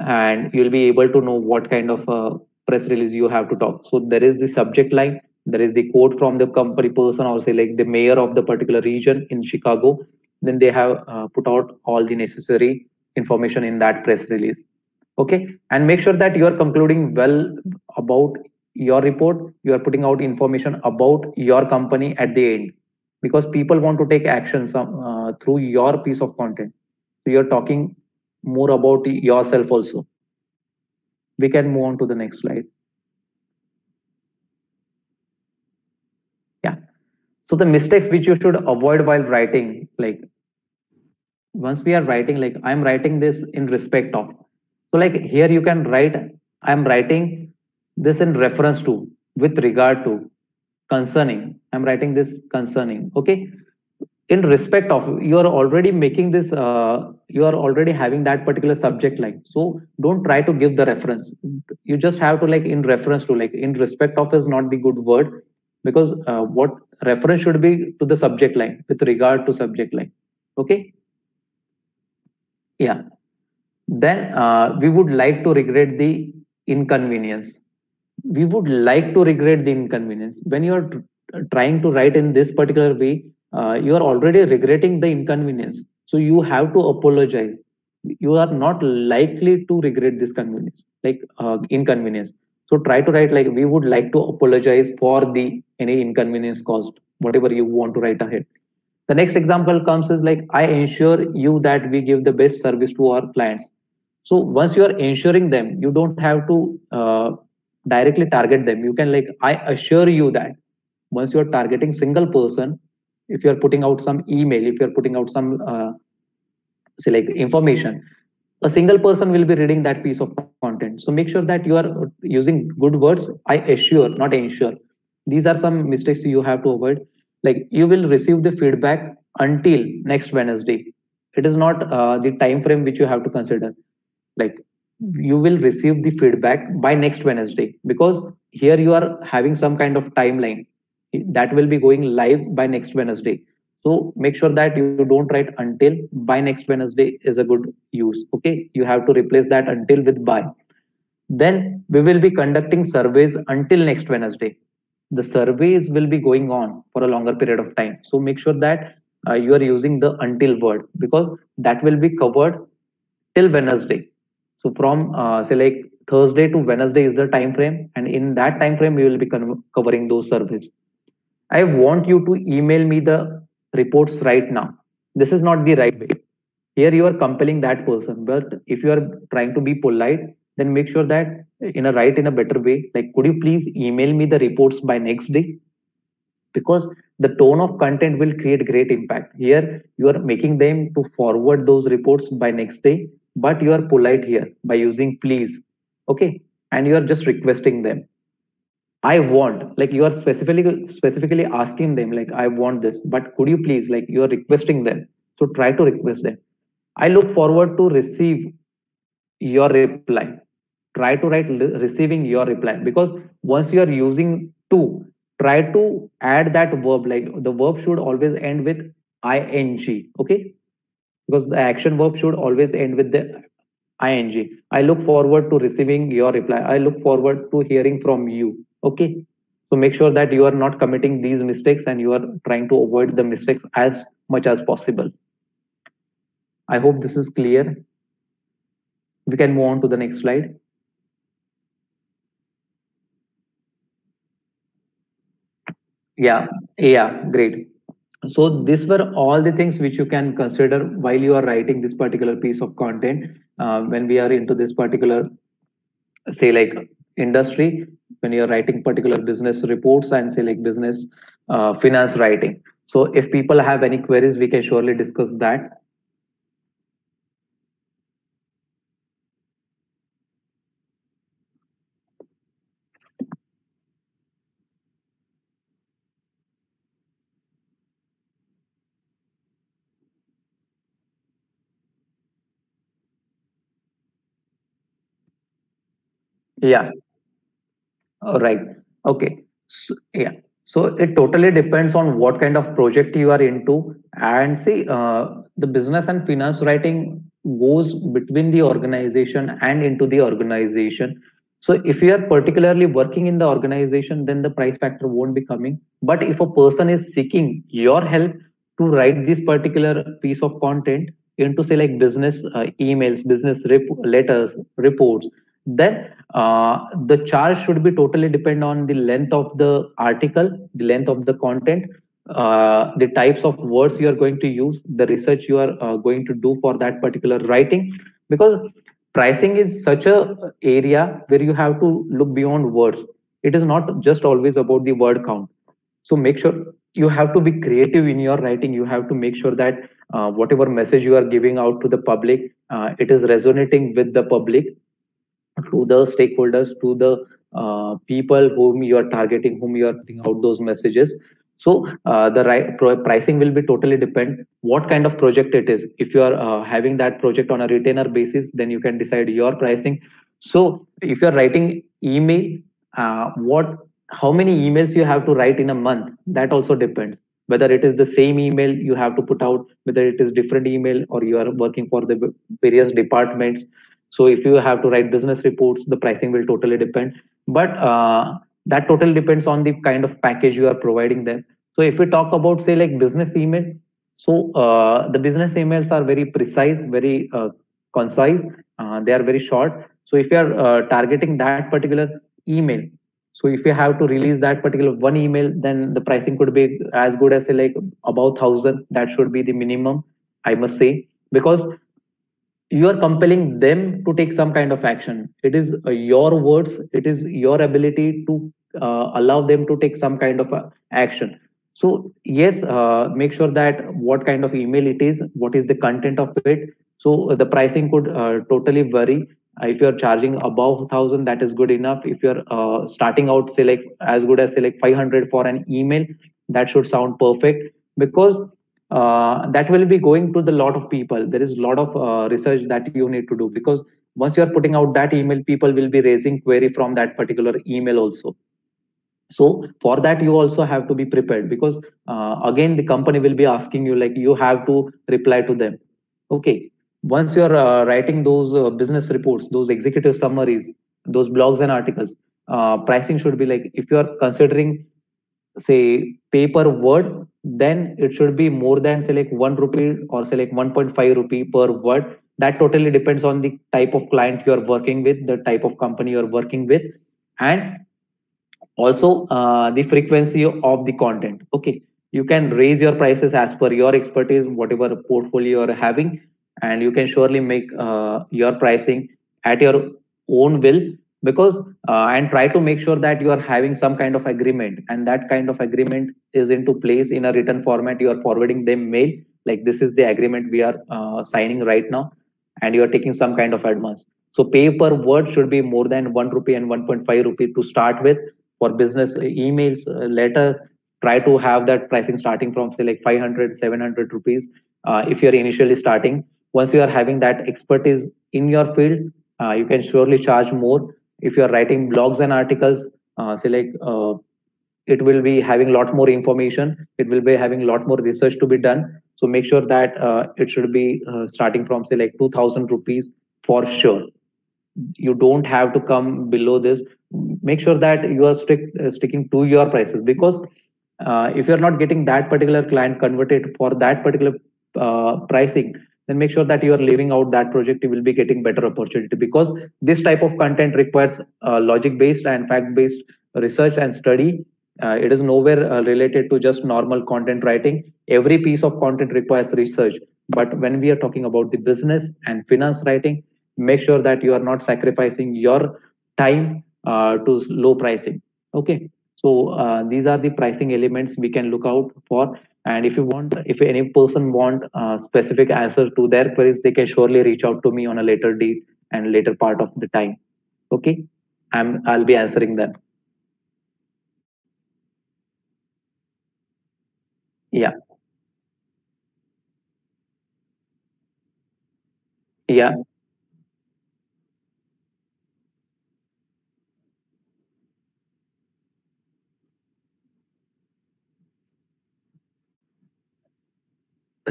and you'll be able to know what kind of uh, press release you have to talk. So there is the subject line, there is the quote from the company person, or say like the mayor of the particular region in Chicago, then they have uh, put out all the necessary information in that press release. Okay? And make sure that you are concluding well about your report. You are putting out information about your company at the end. Because people want to take action some, uh, through your piece of content. So you're talking more about yourself also. We can move on to the next slide. Yeah. So the mistakes which you should avoid while writing like once we are writing like i'm writing this in respect of. So like here you can write i'm writing this in reference to with regard to concerning. I'm writing this concerning okay in respect of you are already making this uh, you are already having that particular subject line so don't try to give the reference you just have to like in reference to like in respect of is not the good word because uh, what reference should be to the subject line with regard to subject line okay yeah. Then uh, we would like to regret the inconvenience. We would like to regret the inconvenience. When you are trying to write in this particular way, uh, you are already regretting the inconvenience. So you have to apologize. You are not likely to regret this convenience, like uh, inconvenience. So try to write like we would like to apologize for the any inconvenience caused, whatever you want to write ahead. The next example comes is like, I ensure you that we give the best service to our clients. So once you are ensuring them, you don't have to uh, directly target them. You can like, I assure you that once you're targeting single person, if you're putting out some email, if you're putting out some, uh, say like information, a single person will be reading that piece of content. So make sure that you are using good words. I assure, not ensure. These are some mistakes you have to avoid like you will receive the feedback until next wednesday it is not uh, the time frame which you have to consider like you will receive the feedback by next wednesday because here you are having some kind of timeline that will be going live by next wednesday So make sure that you don't write until by next Wednesday is a good use. Okay, you have to replace that until with by. Then we will be conducting surveys until next Wednesday. The surveys will be going on for a longer period of time. So make sure that uh, you are using the until word because that will be covered till Wednesday. So from uh, say like Thursday to Wednesday is the time frame, and in that time frame we will be covering those surveys. I want you to email me the reports right now. This is not the right way. Here you are compelling that person, but if you are trying to be polite, then make sure that in a right in a better way. Like could you please email me the reports by next day? Because the tone of content will create great impact. Here you are making them to forward those reports by next day but you are polite here by using please. Okay? And you are just requesting them i want like you are specifically specifically asking them like i want this but could you please like you are requesting them so try to request them. I look forward to receive your reply. Try to write receiving your reply because once you are using to try to add that verb like the verb should always end with ing okay? Because the action verb should always end with the ing. I look forward to receiving your reply. I look forward to hearing from you okay. So make sure that you are not committing these mistakes and you are trying to avoid the mistakes as much as possible. I hope this is clear. We can move on to the next slide. Yeah, yeah, great. So these were all the things which you can consider while you are writing this particular piece of content. Uh, when we are into this particular, say like industry, when you're writing particular business reports and say like business uh, finance writing. So if people have any queries, we can surely discuss that. Yeah. All right. Okay. So, yeah. So it totally depends on what kind of project you are into. And see, uh, the business and finance writing goes between the organization and into the organization. So if you are particularly working in the organization, then the price factor won't be coming. But if a person is seeking your help to write this particular piece of content into say like business uh, emails, business rep letters, reports, then uh, the charge should be totally depend on the length of the article, the length of the content, uh, the types of words you are going to use, the research you are uh, going to do for that particular writing. Because pricing is such a area where you have to look beyond words. It is not just always about the word count. So make sure you have to be creative in your writing. You have to make sure that uh, whatever message you are giving out to the public, uh, it is resonating with the public to the stakeholders, to the uh, people whom you are targeting, whom you are putting out those messages. So uh, the right pricing will be totally depend what kind of project it is. If you are uh, having that project on a retainer basis, then you can decide your pricing. So if you are writing email, uh, what how many emails you have to write in a month, that also depends. Whether it is the same email you have to put out, whether it is different email or you are working for the various departments so if you have to write business reports, the pricing will totally depend. But uh, that totally depends on the kind of package you are providing them. So if we talk about say like business email, so uh, the business emails are very precise, very uh, concise. Uh, they are very short. So if you are uh, targeting that particular email, so if you have to release that particular one email, then the pricing could be as good as say like about thousand. That should be the minimum, I must say, because you are compelling them to take some kind of action. It is uh, your words it is your ability to uh, allow them to take some kind of uh, action. So yes uh, make sure that what kind of email it is what is the content of it. So the pricing could uh, totally vary. If you're charging above 1000 that is good enough. If you're uh, starting out say like as good as say like 500 for an email that should sound perfect. Because uh, that will be going to the lot of people. There is a lot of uh, research that you need to do because once you are putting out that email people will be raising query from that particular email also. So for that you also have to be prepared because uh, again the company will be asking you like you have to reply to them. Okay. Once you're uh, writing those uh, business reports those executive summaries those blogs and articles pricing should be like if you are considering say paper word then it should be more than say like 1 rupee or say like 1.5 rupee per word. That totally depends on the type of client you are working with the type of company you're working with and also uh, the frequency of the content. Okay you can raise your prices as per your expertise whatever portfolio you're having and you can surely make uh, your pricing at your own will because uh, and try to make sure that you are having some kind of agreement and that kind of agreement is into place in a written format. You are forwarding them mail like this is the agreement we are uh, signing right now and you are taking some kind of advance. So pay per word should be more than 1 rupee and 1.5 rupee to start with. For business uh, emails uh, letters try to have that pricing starting from say like 500 700 rupees uh, if you're initially starting. Once you are having that expertise in your field you can surely charge more if you are writing blogs and articles uh, say like uh, it will be having a lot more information it will be having a lot more research to be done. So make sure that uh, it should be uh, starting from say like 2000 rupees for sure. You don't have to come below this. Make sure that you are strict uh, sticking to your prices because uh, if you're not getting that particular client converted for that particular pricing then make sure that you are leaving out that project you will be getting better opportunity. Because this type of content requires uh, logic based and fact based research and study. Uh, it is nowhere uh, related to just normal content writing. Every piece of content requires research. But when we are talking about the business and finance writing make sure that you are not sacrificing your time uh, to low pricing. Okay? So uh, these are the pricing elements we can look out for and if you want if any person want a specific answer to their queries they can surely reach out to me on a later date and later part of the time. Okay? I'm i'll be answering them. Yeah. Yeah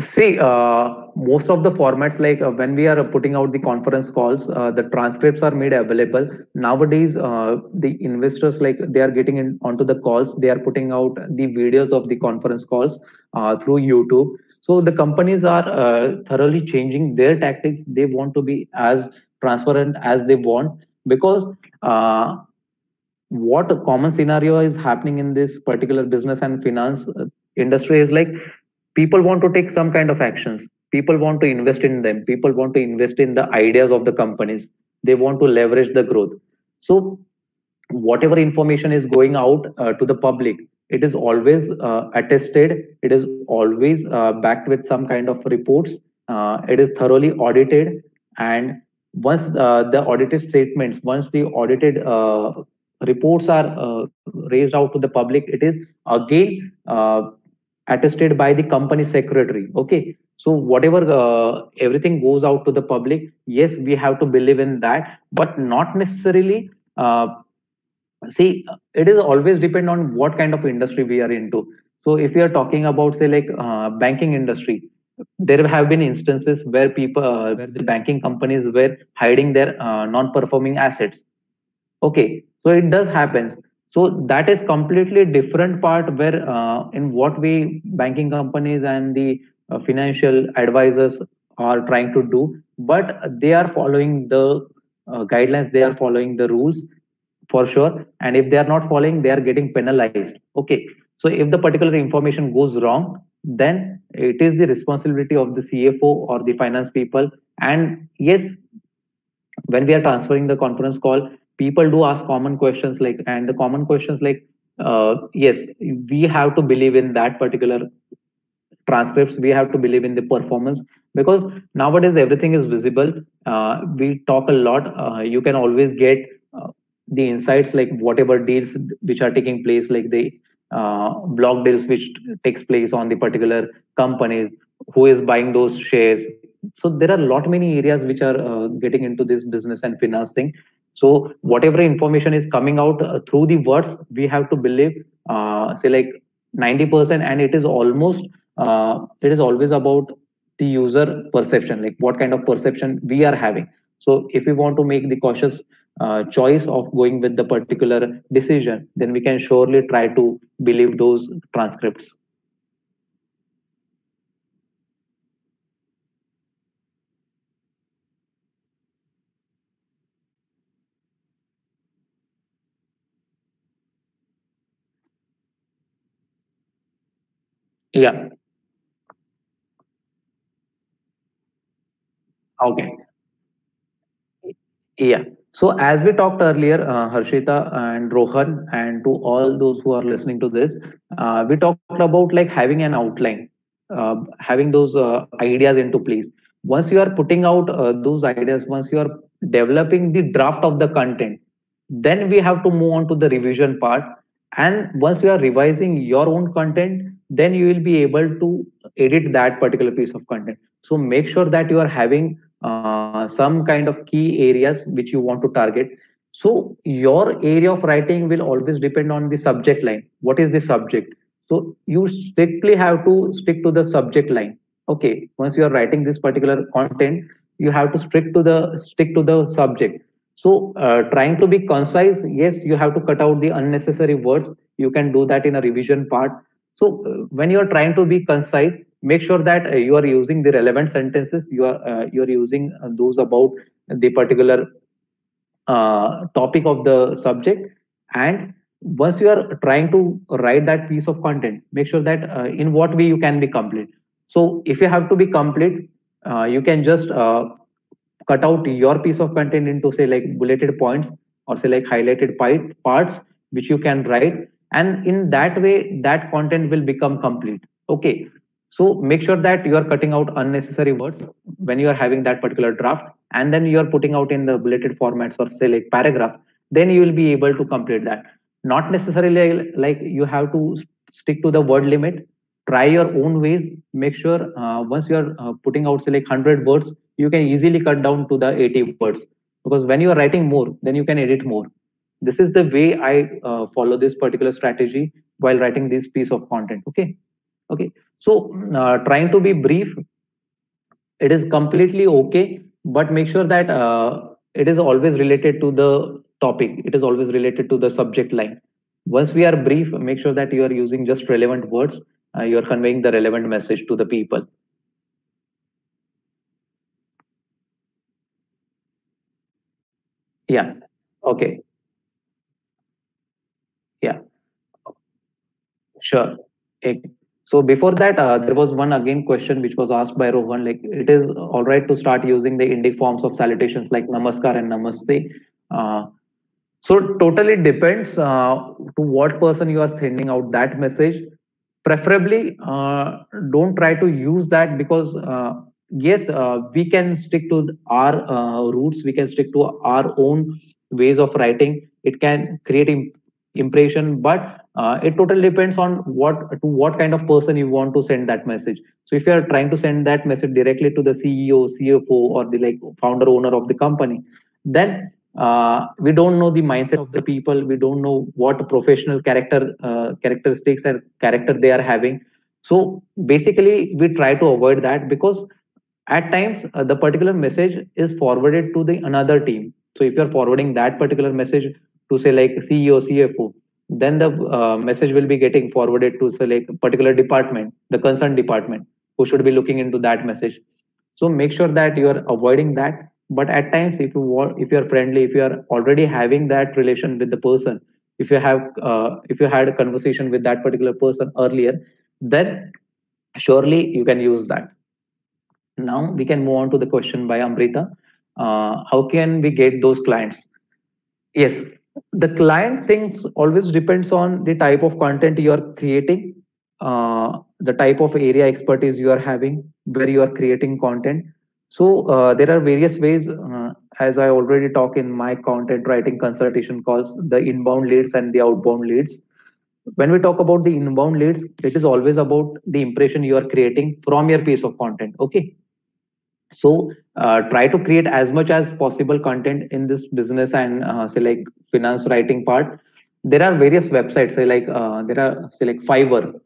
See, uh, most of the formats, like uh, when we are putting out the conference calls, uh, the transcripts are made available. Nowadays, uh, the investors, like they are getting in onto the calls, they are putting out the videos of the conference calls uh, through YouTube. So the companies are uh, thoroughly changing their tactics. They want to be as transparent as they want because what a common scenario is happening in this particular business and finance industry is like people want to take some kind of actions. People want to invest in them. People want to invest in the ideas of the companies. They want to leverage the growth. So whatever information is going out uh, to the public it is always uh, attested. It is always uh, backed with some kind of reports. Uh, it is thoroughly audited. And once uh, the audited statements once the audited uh, reports are raised out to the public it is again attested by the company secretary okay? So whatever uh, everything goes out to the public yes we have to believe in that but not necessarily uh, see it is always depend on what kind of industry we are into. So if we are talking about say like uh, banking industry there have been instances where people uh, where the banking companies were hiding their uh, non performing assets okay? So it does happen so that is completely different part where uh, in what way banking companies and the uh, financial advisors are trying to do but they are following the uh, guidelines they are following the rules for sure. And if they are not following they are getting penalized. Okay. So if the particular information goes wrong then it is the responsibility of the cfo or the finance people. And yes when we are transferring the conference call people do ask common questions like and the common questions like uh, yes we have to believe in that particular transcripts. We have to believe in the performance because nowadays everything is visible. Uh, we talk a lot. Uh, you can always get uh, the insights like whatever deals which are taking place like the uh, block deals which takes place on the particular companies who is buying those shares. So there are a lot many areas which are uh, getting into this business and finance thing So whatever information is coming out uh, through the words, we have to believe, uh, say like 90%, and it is almost, uh, it is always about the user perception, like what kind of perception we are having. So if we want to make the cautious uh, choice of going with the particular decision, then we can surely try to believe those transcripts. Yeah. Okay. Yeah. So as we talked earlier, uh, Harshita and Rohan, and to all those who are listening to this, uh, we talked about like having an outline, uh, having those uh, ideas into place. Once you are putting out uh, those ideas, once you are developing the draft of the content, then we have to move on to the revision part. And once you are revising your own content, then you will be able to edit that particular piece of content. So make sure that you are having uh, some kind of key areas which you want to target. So your area of writing will always depend on the subject line. What is the subject? So you strictly have to stick to the subject line. Okay, once you are writing this particular content, you have to stick to the stick to the subject. So uh, trying to be concise, yes, you have to cut out the unnecessary words. You can do that in a revision part. So uh, when you are trying to be concise, make sure that uh, you are using the relevant sentences. You are uh, you are using uh, those about the particular uh, topic of the subject. And once you are trying to write that piece of content make sure that uh, in what way you can be complete. So if you have to be complete uh, you can just cut out your piece of content into say like bulleted points or say like highlighted parts which you can write and in that way that content will become complete okay so make sure that you are cutting out unnecessary words when you are having that particular draft and then you are putting out in the bulleted formats or say like paragraph, then you will be able to complete that. Not necessarily like you have to stick to the word limit. Try your own ways. Make sure uh, once you are uh, putting out say like 100 words, you can easily cut down to the 80 words because when you are writing more, then you can edit more. This is the way I uh, follow this particular strategy while writing this piece of content. Okay. Okay. So uh, trying to be brief, it is completely okay, but make sure that uh, it is always related to the topic. It is always related to the subject line. Once we are brief, make sure that you are using just relevant words. Uh, you are conveying the relevant message to the people. Yeah. Okay. Yeah. Sure. So before that, uh, there was one again question which was asked by Rohan, like it is all right to start using the Indic forms of salutations like Namaskar and Namaste. Uh, so totally depends uh, to what person you are sending out that message. Preferably, uh, don't try to use that because uh, yes, uh, we can stick to our roots. We can stick to our own ways of writing. It can create imp impression, but uh, it totally depends on what to what kind of person you want to send that message. So if you are trying to send that message directly to the ceo cfo or the like founder owner of the company then uh, we don't know the mindset of the people. We don't know what professional character uh, characteristics and character they are having. So basically we try to avoid that because at times uh, the particular message is forwarded to the another team. So if you're forwarding that particular message to say like ceo cfo then the uh, message will be getting forwarded to select particular department the concerned department who should be looking into that message. So make sure that you are avoiding that. But at times if you want if you are friendly if you are already having that relation with the person if you have uh, if you had a conversation with that particular person earlier then surely you can use that. Now we can move on to the question by amrita. Uh, how can we get those clients? Yes the client things always depends on the type of content you are creating uh, the type of area expertise you are having where you are creating content. So uh, there are various ways uh, as i already talk in my content writing consultation calls the inbound leads and the outbound leads. When we talk about the inbound leads it is always about the impression you are creating from your piece of content okay so uh, try to create as much as possible content in this business and uh, say like finance writing part. There are various websites say like uh, there are say like fiverr.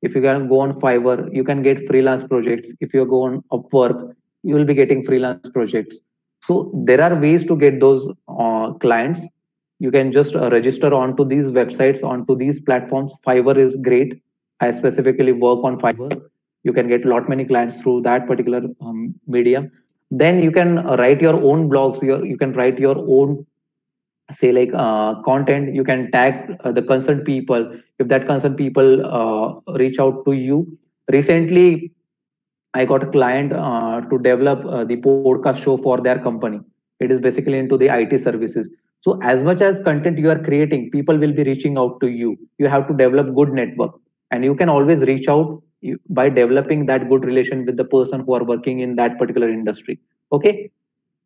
If you can go on fiverr you can get freelance projects. If you go on upwork you will be getting freelance projects. So there are ways to get those uh, clients. You can just uh, register onto these websites onto these platforms. Fiverr is great. I specifically work on fiverr you can get a lot many clients through that particular um, medium. Then you can write your own blogs your, you can write your own say like uh, content. You can tag uh, the concerned people. If that concerned people uh, reach out to you. Recently i got a client uh, to develop uh, the podcast show for their company. It is basically into the it services. So as much as content you are creating people will be reaching out to you. You have to develop good network. And you can always reach out by developing that good relation with the person who are working in that particular industry. Okay?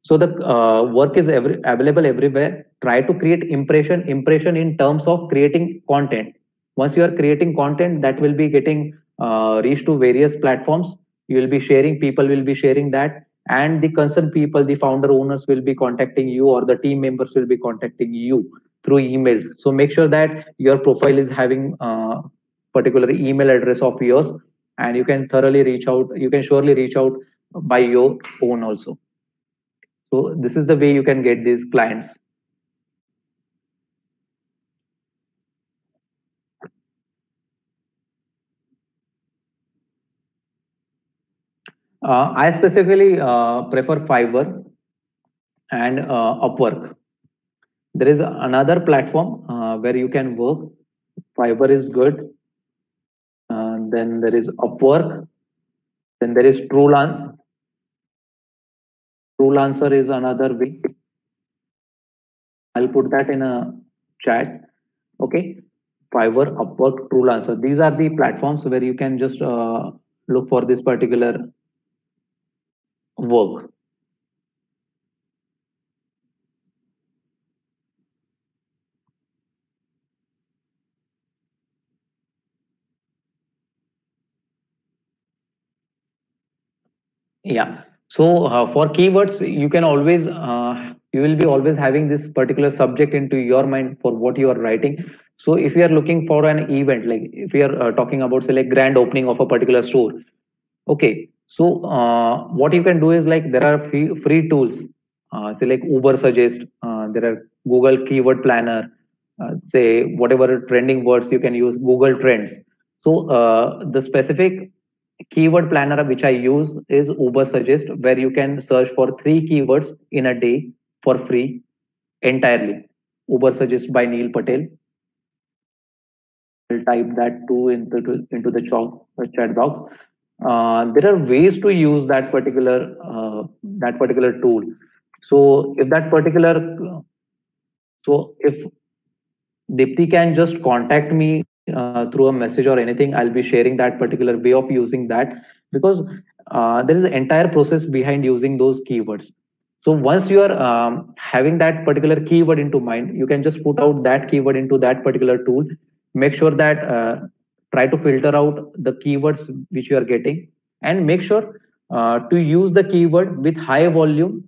So the uh, work is every, available everywhere. Try to create impression impression in terms of creating content. Once you are creating content that will be getting uh, reached to various platforms. You will be sharing people will be sharing that. And the concerned people the founder owners will be contacting you or the team members will be contacting you through emails. So make sure that your profile is having uh, particular email address of yours and you can thoroughly reach out you can surely reach out by your own also. So this is the way you can get these clients. Uh, i specifically uh, prefer fiverr and uh, upwork. There is another platform uh, where you can work. Fiverr is good then there is Upwork, then there is TrueLance. TrueLancer is another way. I'll put that in a chat. Okay, Fiverr, Upwork, TrueLancer. These are the platforms where you can just uh, look for this particular work. Yeah. So uh, for keywords, you can always, uh, you will be always having this particular subject into your mind for what you are writing. So if you are looking for an event, like if we are uh, talking about say like grand opening of a particular store, okay. So uh, what you can do is like there are free, free tools, uh, say like Ubersuggest, uh, there are Google Keyword Planner, say whatever trending words you can use, Google Trends. So the specific keyword planner which I use is Ubersuggest, where you can search for three keywords in a day for free entirely. Ubersuggest by Neil Patel. I'll type that too into, into the chat box. Uh, there are ways to use that particular uh, that particular tool. So if that particular, so if Dipti can just contact me uh, through a message or anything i'll be sharing that particular way of using that because uh, there is an entire process behind using those keywords. So once you are um, having that particular keyword into mind you can just put out that keyword into that particular tool. Make sure that uh, try to filter out the keywords which you are getting and make sure uh, to use the keyword with high volume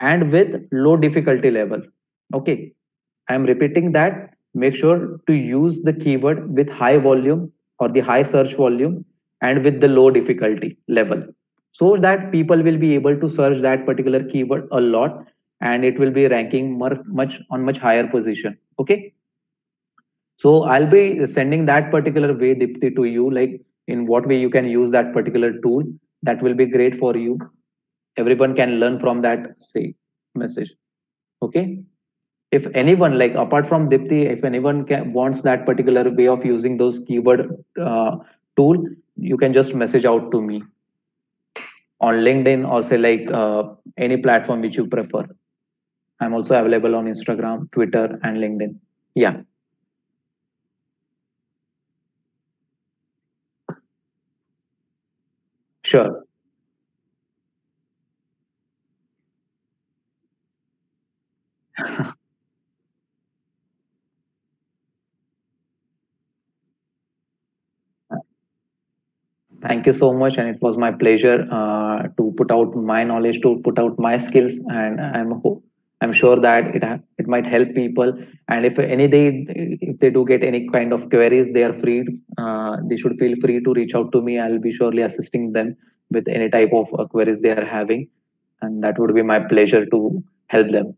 and with low difficulty level. Okay. I am repeating that make sure to use the keyword with high volume or the high search volume and with the low difficulty level. So that people will be able to search that particular keyword a lot and it will be ranking much on much higher position. Okay? So i'll be sending that particular way dipti to you like in what way you can use that particular tool. That will be great for you. Everyone can learn from that say message. Okay if anyone like apart from Dipti, if anyone can, wants that particular way of using those keyword uh, tool, you can just message out to me on LinkedIn or say like uh, any platform which you prefer. I'm also available on Instagram, Twitter, and LinkedIn. Yeah. Sure. <laughs> Thank you so much, and it was my pleasure uh, to put out my knowledge, to put out my skills, and I'm I'm sure that it it might help people. And if any they if they do get any kind of queries, they are free. Uh, they should feel free to reach out to me. I'll be surely assisting them with any type of uh, queries they are having, and that would be my pleasure to help them.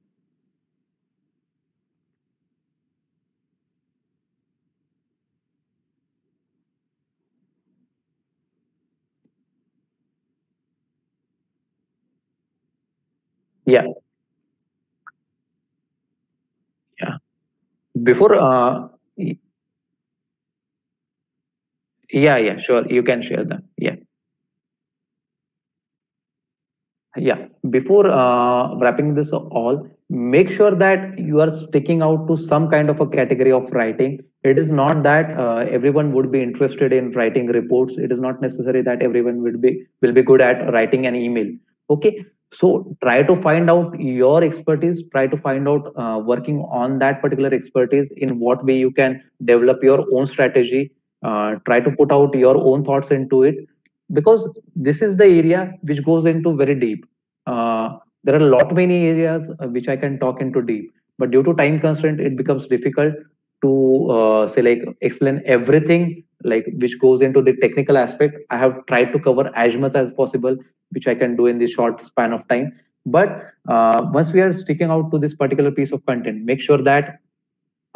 Yeah. Yeah. Before, uh, yeah, yeah, sure. You can share them. Yeah. Yeah. Before uh, wrapping this all, make sure that you are sticking out to some kind of a category of writing. It is not that uh, everyone would be interested in writing reports. It is not necessary that everyone would be will be good at writing an email. Okay so try to find out your expertise try to find out uh, working on that particular expertise in what way you can develop your own strategy uh, try to put out your own thoughts into it because this is the area which goes into very deep. Uh, there are a lot many areas uh, which i can talk into deep but due to time constraint it becomes difficult to uh, say like explain everything like which goes into the technical aspect. I have tried to cover as much as possible which i can do in this short span of time. But uh, once we are sticking out to this particular piece of content make sure that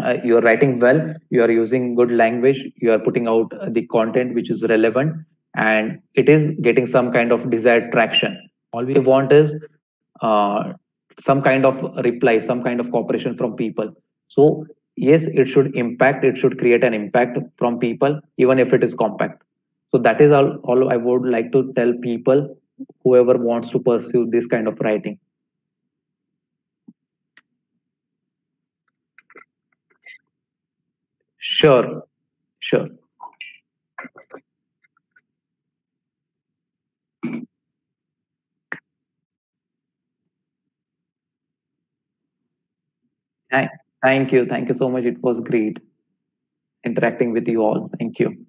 uh, you are writing well you are using good language you are putting out the content which is relevant and it is getting some kind of desired traction. All we want is uh, some kind of reply some kind of cooperation from people. So yes it should impact it should create an impact from people even if it is compact. So that is all, all i would like to tell people whoever wants to pursue this kind of writing. Sure sure Thank you. Thank you so much. It was great interacting with you all. Thank you.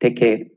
Take care.